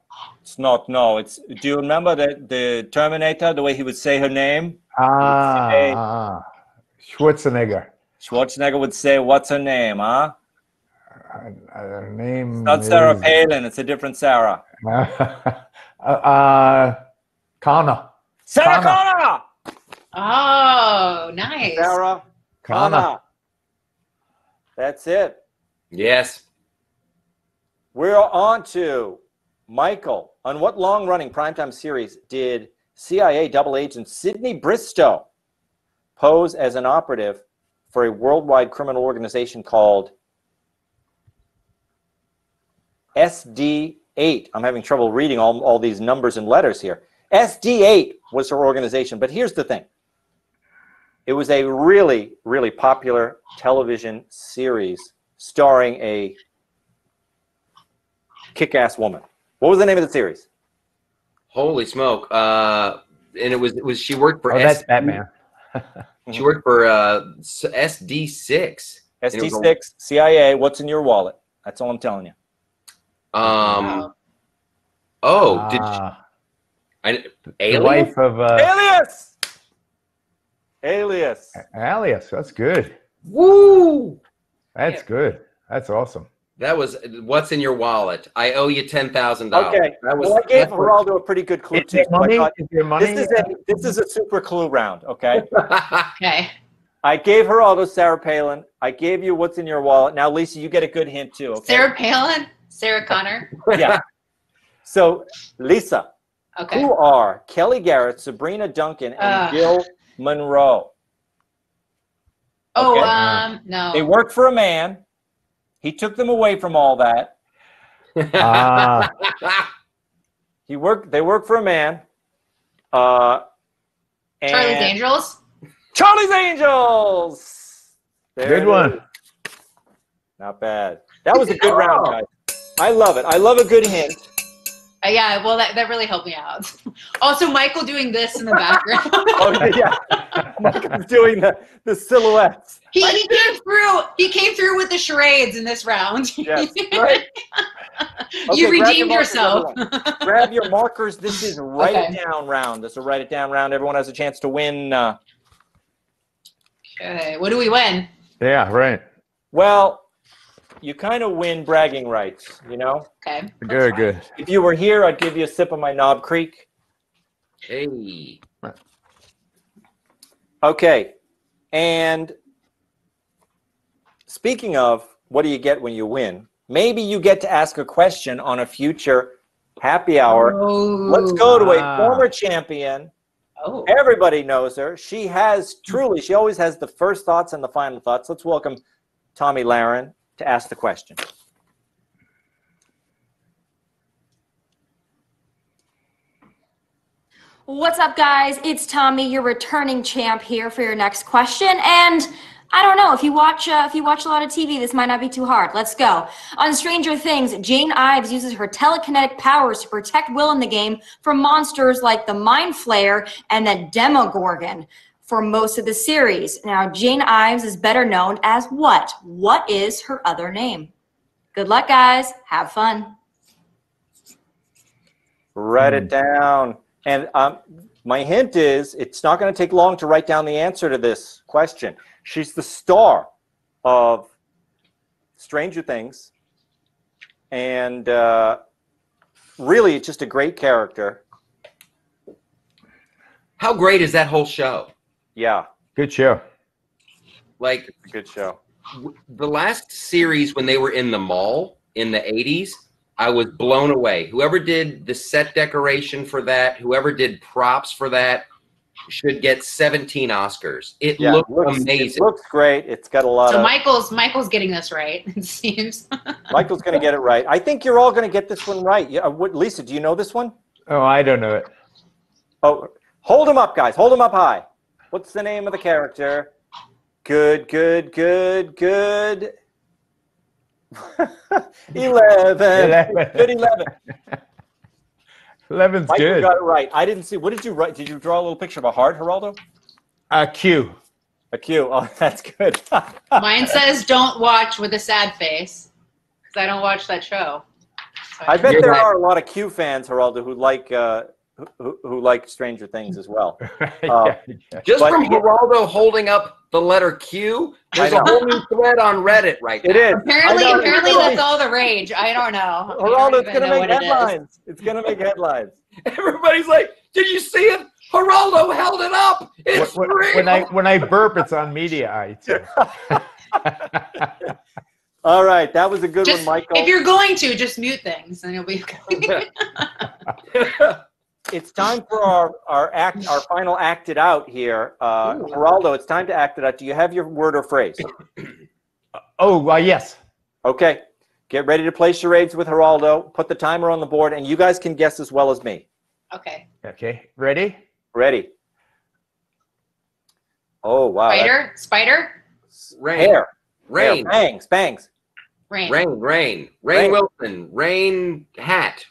It's not. No, it's. Do you remember the the Terminator? The way he would say her name. Ah, say- ah, Schwarzenegger. Schwarzenegger would say, "What's her name, huh?" Uh, her name. Not Sarah is- Palin. It's a different Sarah. uh, uh, Connor. Sarah Connor. Connor. oh nice. Sarah Connor. Connor. That's it. Yes. We're on to Michael. On what long-running primetime series did CIA double agent Sidney Bristow pose as an operative for a worldwide criminal organization called SD8? I'm having trouble reading all, all these numbers and letters here. SD8 was her organization, but here's the thing. It was a really, really popular television series starring a kick-ass woman. What was the name of the series? Holy smoke. Uh, and it was it was she worked for Oh, that's Batman. She worked for uh, SD6. it was a- SD6, CIA, what's in your wallet? That's all I'm telling you. Um. Oh, did she, Ah, I, the Alien? wife of uh, Alias! Alias. Alias. That's good. Woo! That's good. That's awesome. That was what's in your wallet. I owe you ten thousand dollars. Okay. That was Well, I gave that was- Geraldo a pretty good clue, Is too. there so money? thought, Is there money? This is, a, this is a super clue round, okay? Okay. I gave Geraldo Sarah Palin. I gave you what's in your wallet. Now, Lisa, you get a good hint, too, okay? Sarah Palin, Sarah Connor. Yeah. So, Lisa, Okay. who are Kelly Garrett, Sabrina Duncan, and Ugh. Jill Monroe? Oh, Okay. um, no. They worked for a man. He took them away from all that. Ah, He worked. They worked for a man. Uh, and Charlie's Angels. Charlie's Angels. There Good one. Not bad. That was a good round, guys. I love it. I love a good hint. Uh, yeah, well, that, that really helped me out. also, Michael doing this in the background. Oh, yeah. Michael's doing the, the silhouettes. he, he came through. He came through with the charades in this round. Yes. Right. you Okay, grab your redeemed markers, yourself. Grab your markers. This is write Okay. it down round. This is a write it down round. Everyone has a chance to win. Uh, okay, what do we win? Yeah, right. well, you kind of win bragging rights, you know? Okay. Good, good. If you were here, I'd give you a sip of my Knob Creek. Hey. Okay. And speaking of what do you get when you win? Maybe you get to ask a question on a future happy hour. Let's go to a Ah. former champion. Oh. Everybody knows her. She has truly, she always has the first thoughts and the final thoughts. Let's welcome Tomi Lahren to ask the question. What's up, guys? It's Tommy, your returning champ here for your next question. And I don't know if you watch uh, if you watch a lot of TV, this might not be too hard. Let's go. On Stranger Things, Jane Ives uses her telekinetic powers to protect Will in the game from monsters like the Mind Flayer and the Demogorgon for most of the series. Now, Jane Ives is better known as what? What is her other name? Good luck, guys. Have fun. Write it down. And um, my hint is it's not going to take long to write down the answer to this question. She's the star of Stranger Things. And uh, really, just a great character. How great is that whole show? Yeah, Good show. Like it's a good show. w- the last series when they were in the mall in the 80s, I was blown away. Whoever did the set decoration for that, whoever did props for that, should get 17 Oscars. It Yeah, looked looks, amazing. It looks great. It's got a lot So of. Michael's Michael's getting this right. It seems. Michael's going to get it right. I think you're all going to get this one right. Yeah, uh, what, Lisa, do you know this one? Oh, I don't know it. Oh, hold him up, guys. Hold him up high. What's the name of the character? Good, good, good, good. 11. Good 11. Eleven's Michael good. got it right. I didn't see. What did you write? Did you draw a little picture of a heart, Geraldo? Uh, Q. A Q. Oh, that's good. Mine says don't watch with a sad face because I don't watch that show. So I bet there right. are a lot of Q fans, Geraldo, who like uh, who, who- who like Stranger Things as well. Yeah, uh, yeah. Just But- from Geraldo holding up the letter Q, there's a whole new thread on Reddit right now. It is. Apparently, know, apparently it's gonna that's all the rage. I don't know. I don't Geraldo, it's going to know make what it is. headlines. It's going to make headlines. Everybody's like, "Did you see it? Geraldo held it up. It's When, real." when I when I burp, it's on Mediaite too. All right, that was a good Just one, Michael. if you're going to, just mute things and you'll be okay. It's time for our, our act our final act it out here. Uh, Geraldo, it's time to act it out. Do you have your word or phrase? oh, uh, yes. Okay. Get ready to play charades with Geraldo. Put the timer on the board, and you guys can guess as well as me. okay. Okay, ready? Ready? Oh wow! Spider, spider, Rain. Hair. Hair. Rain, Bangs. Bangs. rain. rain, rain, rain, Rain. Wilson, rain hat,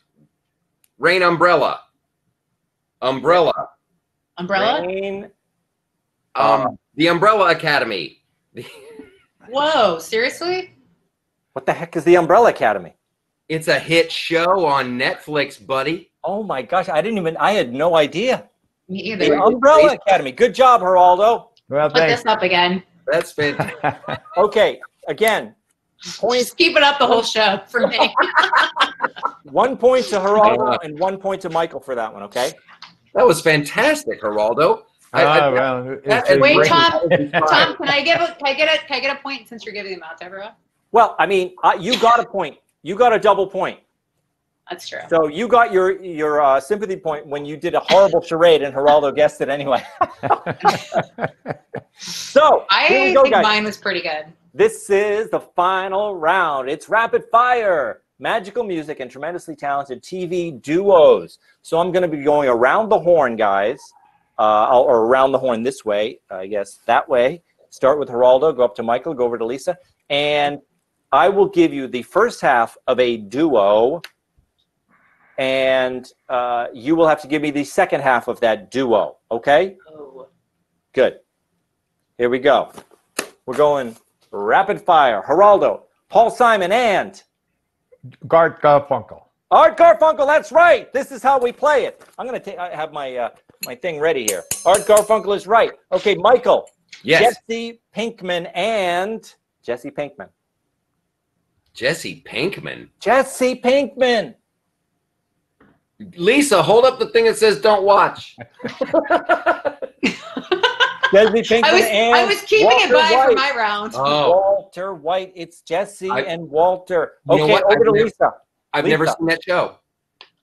rain umbrella, umbrella, Umbrella. Rain. um, the Umbrella Academy. Whoa, seriously? What the heck is the Umbrella Academy? It's a hit show on Netflix, buddy. Oh my gosh! I didn't even. I had no idea. Me The either. Umbrella Academy. Good job, Geraldo. Well, Put thanks. this up again. That's fantastic. Okay. Again, points. Just keep it up the whole show for me. One point to Geraldo and one point to Michael for that one. Okay. That was fantastic, Geraldo. I- I- oh, well, it's that- a Wait, great- Tom. Tom, can I give a can I get a can I get a point since you're giving them out to everyone? Well, I mean, uh, you got a point. You got a double point. That's true. So you got your your uh, sympathy point when you did a horrible charade and Geraldo guessed it anyway. so I here we go, think guys. mine was pretty good. This is the final round. It's rapid fire, magical music, and tremendously talented TV duos. So I'm going to be going around the horn, guys, uh, or around the horn this way, I guess that way. Start with Geraldo, go up to Michael, go over to Lisa, and I will give you the first half of a duo and uh, you will have to give me the second half of that duo. Okay? Good. Here we go. We're going rapid fire. Geraldo, Paul Simon, and Gart Garfunkel. Art Garfunkel. That's right. This is how we play it. I'm gonna ta- I have my uh, my thing ready here. Art Garfunkel is right. Okay, Michael, Yes. Jesse Pinkman, and Jesse Pinkman. Jesse Pinkman. Jesse Pinkman. Lisa, hold up the thing that says "Don't watch." Jesse Pinkman I was and I was keeping it Walter by for White. my round. Oh, Walter White. It's Jesse I- and Walter. You know Okay, what? over I've to never- Lisa. I've never Lisa. seen that show.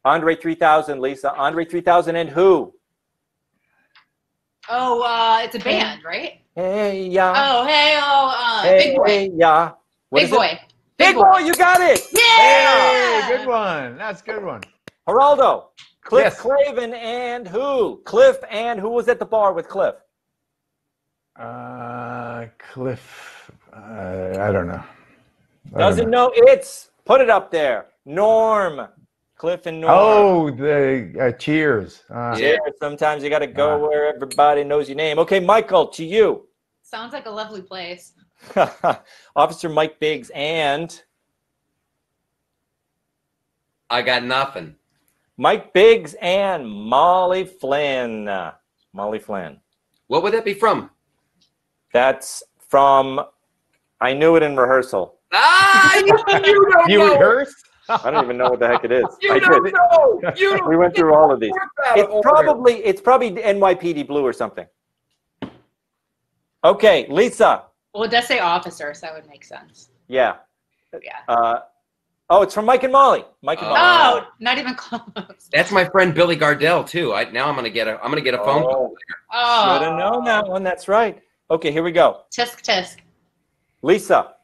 Andre 3000, Lisa. Andre 3000 and who? Oh, uh, it's a band, right? Hey, yeah. Oh, hey, oh, uh, hey, big boy, hey, yeah. What big is it? boy, Big Boi, you got it. Yeah. Hey, good one. That's a good one. Geraldo, Cliff Yes. Clavin and who? Cliff and who was at the bar with Cliff? Uh, Cliff. Uh, I don't know. I don't Doesn't know. know. It's put it up there. Norm. Cliff and Norm. Oh, the uh, Cheers. Uh, Yeah. Yeah, sometimes you got to go Ah. where everybody knows your name. Okay, Michael, to you. Sounds like a lovely place. Officer Mike Biggs and I got nothing. Mike Biggs and Molly Flynn. Molly Flynn. What would that be from? That's from. I knew it in rehearsal. Ah, you, you don't You know. rehearsed? I don't even know what the heck it is. You I don't did. know. You don't We went through all of these. It's order. probably it's probably NYPD Blue or something. Okay, Lisa. Well, it does say officer, so that would make sense. Yeah. Yeah. Uh, oh, it's from Mike and Molly. Mike and Oh. Molly. Oh, not even close. That's my friend Billy Gardell too. I now I'm gonna get a I'm gonna get a phone call. Oh, Should have known that one. That's right. Okay, here we go. Tisk tisk. Lisa.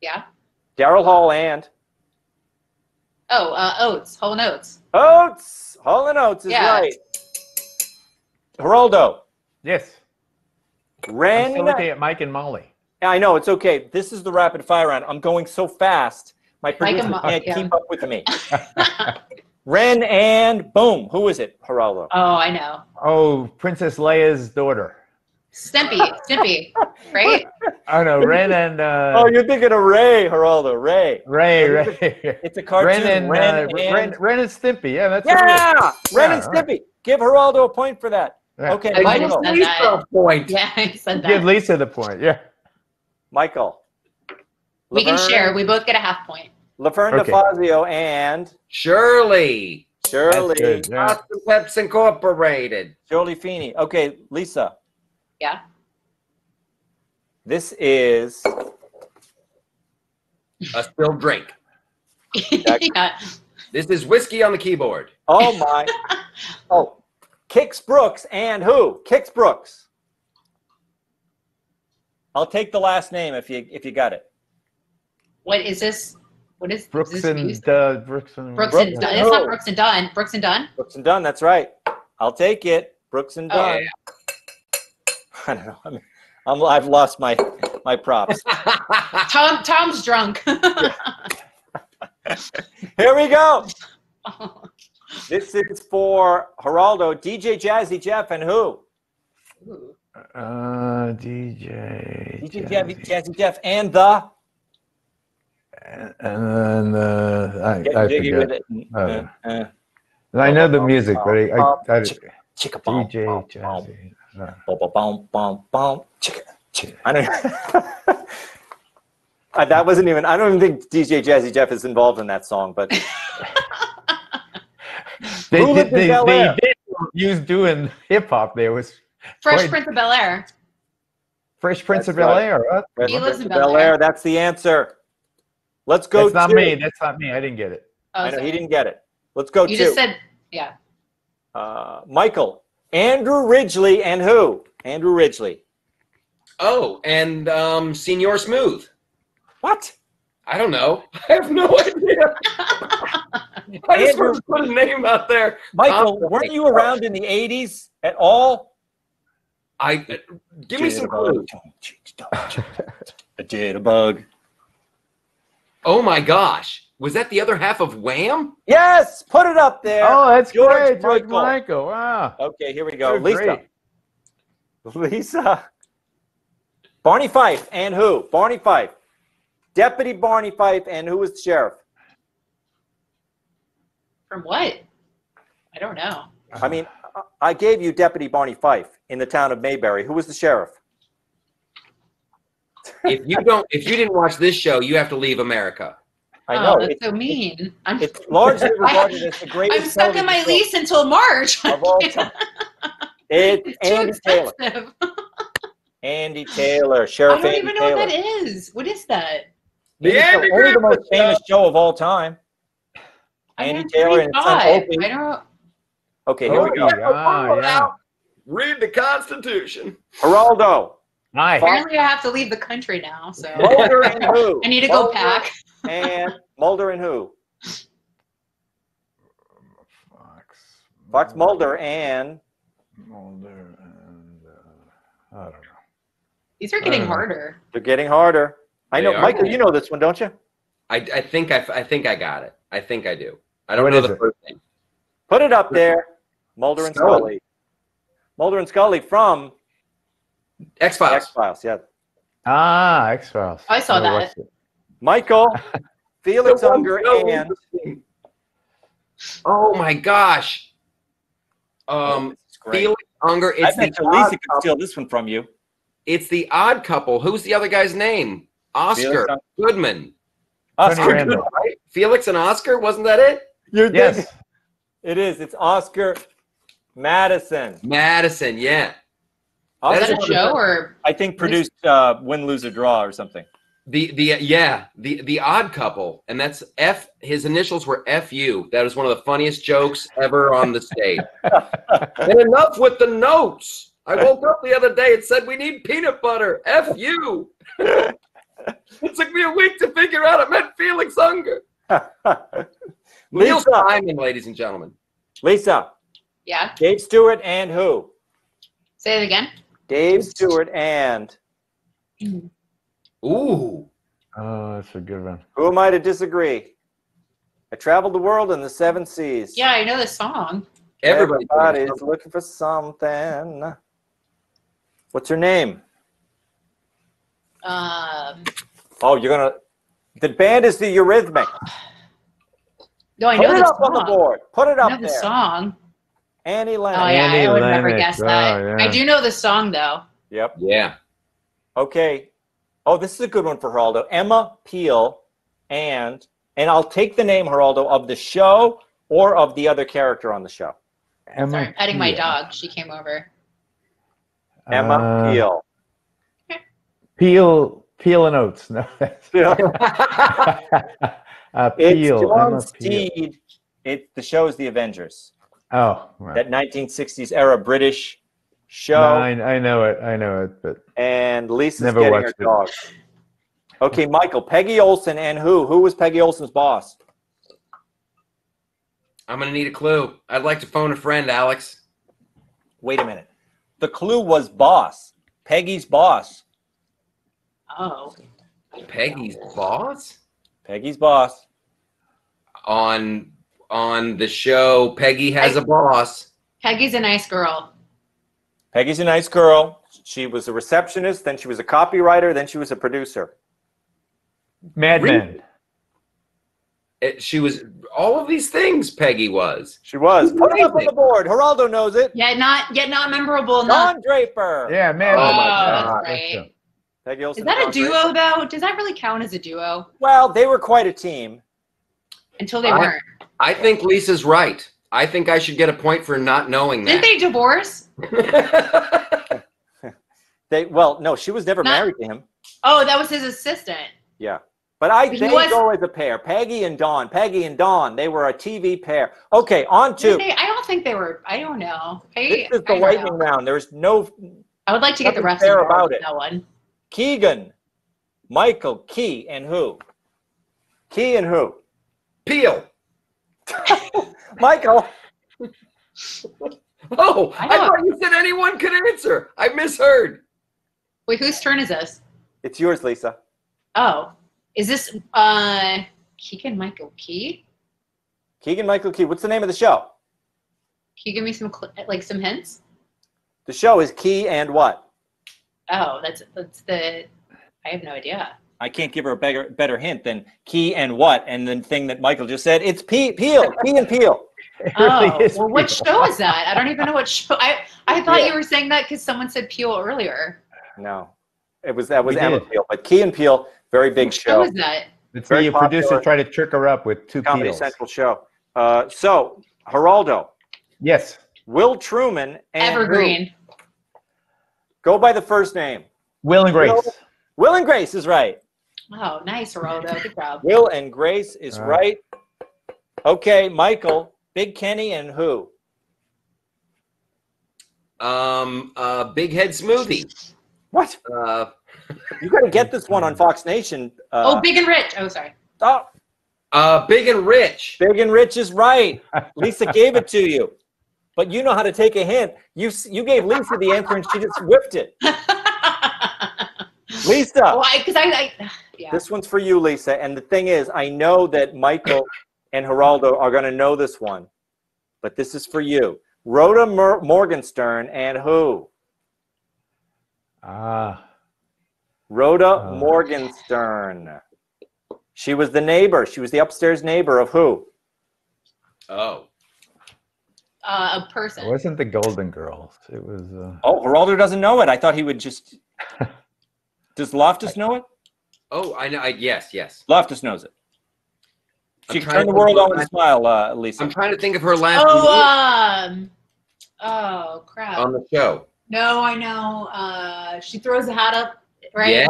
Yeah. Daryl Hall and Oh, uh, oats, whole notes. Oates. Hall and Oates is Yeah. right. Geraldo. Yes. I'm Ren. still looking at Mike and Molly. I know it's okay. This is the rapid fire round. I'm going so fast. My Mike producer and Mo- can't yeah. keep up with me. Ren and boom. Who is it? Geraldo. Oh, I know. Oh, Princess Leia's daughter. Stimpy, Stimpy, right? Oh know Ren and uh, Oh, you're thinking of Ray, Geraldo. Ray. Ray, Ray. It's a cartoon. Ren and, Ren uh, and- Ren, Ren and Stimpy. Yeah, that's what it is. yeah, Ren and Yeah, all right. Stimpy. Give Geraldo a point for that. Yeah. Okay, I Michael. said Lisa that. a point. Yeah, I said Give. Lisa the point. Yeah. Michael. We can share. We both get a half point. Laverne Okay. DeFazio and Shirley. Shirley. good, yeah. Austin Peps Incorporated. Shirley Feeney. Okay, Lisa. Yeah. This is A still drink. yeah. This is whiskey on the keyboard. oh my. oh, Kix Brooks and who? Kix Brooks. I'll take the last name if you if you got it. What is this? What is Brooks is this and music? uh, Brooks and Brooks Brooks and and Dunn. It's not? Brooks and Dunn. Brooks and Dunn. Brooks and Dunn. That's right. I'll take it. Brooks and Oh, Dunn. I don't know. I'm, I'm I've lost my my props. Tom. Tom's drunk. Here we go. This is for Geraldo, DJ Jazzy Jeff, and who? Ooh. uh, DJ. DJ Jazzy. Jazzy, Jazzy Jeff and the. And then uh, I, Get I forget. Uh, Uh, uh, I know the music, but I, I, I chicka bom, DJ bom, bom, Jazzy. Bom, bom, bom, bom, bom, chicka, chicka. I don't. Uh, that wasn't even. I don't even think DJ Jazzy Jeff is involved in that song, but They, Who did, they, they did use doing hip hop. There was Fresh Wait. Prince of Bel Air. Fresh Prince That's of Bel right. Air. Huh? He lives in Bel Bel Air. Air. That's the answer. Let's go. That's not to- me. That's not me. I didn't get it. Oh, I know sorry. he didn't get it. Let's go You to just said, yeah. uh, Michael, Andrew Ridgeley, and who? Andrew Ridgeley. oh, and um, Senor Smooth. What? I don't know. I have no idea. I just want to put a name out there. Michael, Tom- weren't you around in the '80s at all? I give me some clues. I did a jitterbug. Oh my gosh, Was that the other half of Wham? Yes, put it up there. Oh, that's George great, George Michael. Michael. Wow. Okay, here we go. You're Lisa. great. Lisa. Barney Fife and who? Barney Fife. Deputy Barney Fife and who was the sheriff? From what? I don't know. I mean, I- I gave you Deputy Barney Fife in the town of Mayberry. Who was the sheriff? If you don't, if you didn't watch this show, you have to leave America. I oh, know. that's It's, so mean. I'm, it's largely regarded as the greatest. I'm stuck in my television lease until March. show of all time. It's It's too Andy Taylor. expensive. Andy Taylor, I don't Andy even know Taylor. what that is. What is that? The It's Andy only the most famous show of all time. I'm Andy Taylor and his son Opie. I don't. Okay, here we Oh, go. Ah, yeah. Read the Constitution. Geraldo, Hi. Apparently, I have to leave the country now, so and who? I need to go pack. And Mulder and who? Fox. Fox Mulder and Mulder and uh, I don't know. These are getting harder. they're getting harder. I They know, are. Michael. You know this one, don't you? I, I think I, I think I got it. I think I do. I don't What know the it? first name. Put it up there. Mulder and Scully. Scully. Mulder and Scully from X Files. X Files. Yeah. Ah, X Files. I saw that. Michael, Felix Unger, and Oh my gosh. Um, This. Felix Unger. I It's bet the, you Lisa odd could steal this one from you. it's the odd couple. Who's the other guy's name? Oscar Felix Goodman. Oscar Goodman. Right? Felix and Oscar. Wasn't that it? You're Yes. thinking- It is. It's Oscar Madison. Madison. Yeah. Is That that is a show or? I think produced uh, Win, Lose, or Draw or something. The the yeah the the odd couple, and that's F. His initials were F.U. That was one of the funniest jokes ever on the stage. and enough with the notes. I woke up the other day and said we need peanut butter. F.U. it took me a week to figure out it meant Felix Unger. Neil Lisa, Simon, ladies and gentlemen. Lisa, Yeah. Dave Stewart and who? Say it again. Dave Stewart and hmm. Ooh. Oh, that's a good one. who am I to disagree? I traveled the world in the seven seas. Yeah, I know the song. Everybody. Everybody's looking for something. What's her name? Um, Oh, you're gonna. The band is the Eurythmics. no, I Put know it the up on the board. Put it up I up know the song. Annie Lennox. Oh Lennox. yeah, Annie I would never Lennox. guess that. Oh, I do know the song though. Yep. Yeah. Okay. Oh, this is a good one for Geraldo. Emma Peel and and I'll take the name Geraldo of the show or of the other character on the show. Emma Sorry, I'm petting my dog. She came over. Emma Uh, Peel. Peel, Peel and Oats. No, that's Yeah. uh, It's Peel. John Emma Peel. Steed. It the show is The Avengers. Oh, right. That 1960s era British show. No, I, I know it. I know it, but and Lisa's Never getting her watched it. dog. Okay, Michael. Peggy Olson and who? Who was Peggy Olson's boss? I'm gonna need a clue. I'd like to phone a friend, Alex. Wait a minute. The clue was boss. Peggy's boss. Oh, Peggy's boss Peggy's boss. on on the show. Peggy has a boss. Peggy's a nice girl. Peggy's a nice girl. She was a receptionist, then she was a copywriter, then she was a producer. Mad Men. It- she was all of these things. Peggy was. She was. Put it up on the board. Geraldo knows it. Yet not yet not memorable enough. Don Draper. Yeah, Mad Oh, Men. Oh, that's Yeah, right. Peggy Olson. Is that a and Don Draper. duo though? Does that really count as a duo? Well, they were quite a team. Until they I- weren't. I think Lisa's right. I think I should get a point for not knowing Didn't that. they divorce? They well, no, she was never Not- married to him. Oh, that was his assistant. Yeah. But I He they was- go as a pair. Peggy and Don. Peggy and Don. They were a TV pair. Okay, on to they- I don't think they were. I don't know. Hey, this is the lightning know. round. There's no I would like to get the Nothing refs fair involved about it. that one. Keegan, Michael, Key, and who? Key and who? Peele. Michael. Oh, I I, thought you said anyone could answer. I misheard. Wait, whose turn is this? It's yours, Lisa. Oh, is this uh Keegan Michael Key. Keegan Michael Key. What's the name of the show? Can you give me some cl- like some hints? The show is Key and what? Oh, that's that's the. I have no idea. I can't give her a better better hint than Key and what, and the thing that Michael just said. It's P- Peele. Key and Peele. It really Oh, is well, what show is that? I don't even know what show. I I thought Yeah. you were saying that because someone said Peel earlier. No, it was that was We Emma. Peel, but Key and Peele, very big What show show. is that? It's Very the producer popular. try to trick her up with two Comedy peels. Central show. Uh, so Geraldo, Yes. Will Truman, and who? Evergreen. Go by the first name. Will and Grace. Will- Will and Grace is right. Oh, nice, Geraldo. Good job. Will and Grace is All right. right. Okay, Michael, Big Kenny, and who? Um, uh, Big Head Smoothie. What? Uh, You got to get this one on Fox Nation. Uh, oh, Big and Rich. Oh, sorry. oh, uh, Big and Rich. Big and Rich is right. Lisa gave it to you, but you know how to take a hint. You you gave Lisa the answer and she just whipped it. Lisa, Why? Because I, I, yeah. this one's for you, Lisa. And the thing is, I know that Michael and Geraldo are going to know this one, but this is for you. Rhoda Mor- Morgenstern and who? Ah. Rhoda Uh. Morgenstern. She was the neighbor. She was the upstairs neighbor of who? Oh. uh, a person. It wasn't the Golden Girls. It was. Uh, Oh, Geraldo doesn't know it. I thought he would just. Does Loftus know it? Oh, I know. I, yes, yes. Loftus knows it. I'm She can turn the world on with a of- smile, uh, Lisa. I'm trying to think of her last Oh, name um, oh crap. on the show. no, I know. Uh, she throws the hat up, right? Yeah.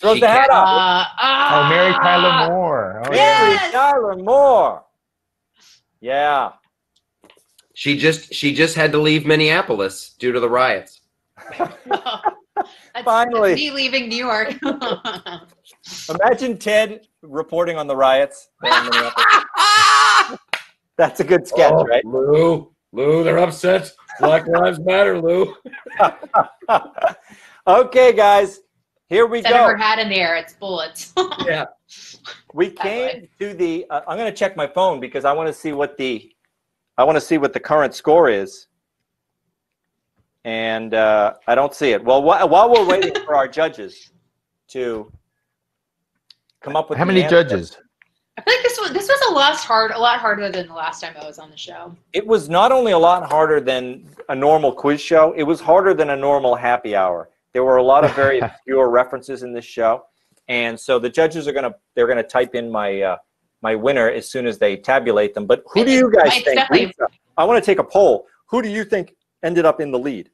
Throws she the hat can- up. Uh, ah, oh, Mary Tyler Moore. Oh, Mary Yes! Tyler Moore. Yeah. She just she just had to leave Minneapolis due to the riots. That's, Finally. that's me leaving New York. Imagine Ted reporting on the riots. there in Minneapolis. That's a good sketch, Oh, right? Lou, Lou, they're upset. Black Lives Matter, Lou. okay, guys. Here we Instead go. her hat in the air, it's bullets. Yeah. We came to the. Uh, I'm going to check my phone because I want to see what the. I want to see what the current score is. And uh, I don't see it. Well, wh- while we're waiting for our judges to come up with How the many answer, judges? I feel like this was this was a lot hard, a lot harder than the last time I was on the show. It was not only a lot harder than a normal quiz show. It was harder than a normal happy hour. There were a lot of very obscure references in this show, and so the judges are gonna they're gonna type in my uh, my winner as soon as they tabulate them. But who do you guys It's think? definitely- Lisa, I want to take a poll. Who do you think ended up in the lead?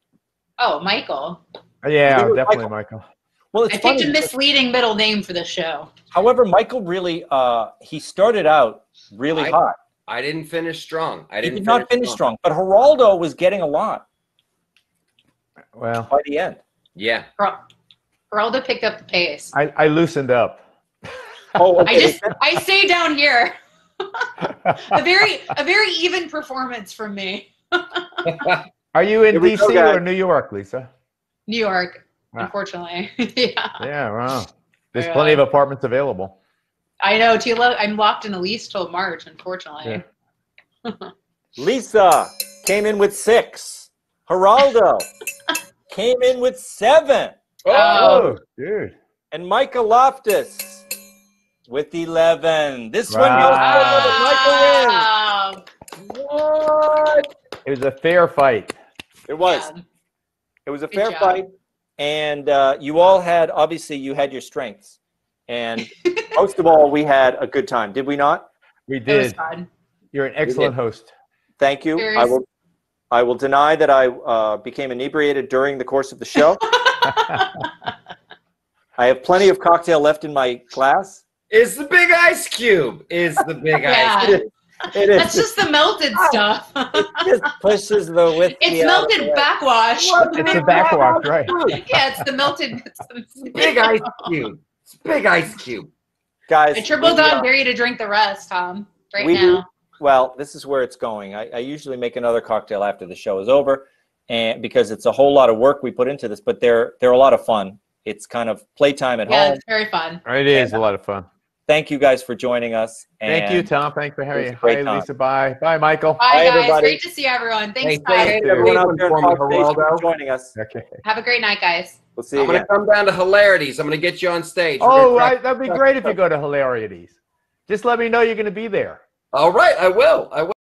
Oh, Michael. Yeah, definitely Michael. Well, it's I it's picked a misleading middle name for the show. However, Michael really uh, he started out really I hot. I didn't finish strong. I didn't He did not finish strong, but Geraldo was getting a lot Well, by the end. Yeah. Geraldo picked up the pace. I, I loosened up. Oh, I just I stay down here. a very a very even performance from me. Are you in Here we go, DC guys. or New York, Lisa? New York, Ah. unfortunately. yeah. Yeah, wow. There's Yeah. plenty of apartments available. I know, Tila. I'm locked in a lease till March, unfortunately. Lisa came in with six. Geraldo came in with seven. Oh. dude. And Michael Loftus with 11. This one goes forward. Michael wins. What? It was a fair fight. It was. Yeah. It was a Good fair job. fight. And uh, you all had, obviously, you had your strengths. And most of all, we had a good time. Did we not? We It was did. fun. You're an excellent host. Thank you. I will. I will deny that I uh, became inebriated during the course of the show. I have plenty of cocktail left in my glass. Is the big ice cube? Is the big Yeah. ice cube? Is. It That's just the melted stuff. Just pushes the whiskey. it's the melted backwash. It's a backwash, right? yeah, it's the melted. Big ice cube. It's big ice cube. Guys, I triple we, on uh, dare you to drink the rest, Tom. Right we do- now. Well, this is where it's going. I, I usually make another cocktail after the show is over, and because it's a whole lot of work we put into this, but they're they're a lot of fun. It's kind of playtime at Yeah, home. Yeah, it's very fun. It is a lot of fun. Thank you guys for joining us. Thank you, Tom. Thanks for having a me. Hi, time. Lisa. Bye. Bye, Michael. Bye, Bye, guys. everybody. Great to see everyone. Thanks, Hey, guys. hey, Everyone Hey, out there in for me, for joining us. Okay. Have a great night, guys. We'll see you I'm going to come down to hilarities. I'm going to get you on stage. We're Oh, gonna I, that'd be great if you go to Hilarities. Just let me know you're going to be there. All right, I will. I will.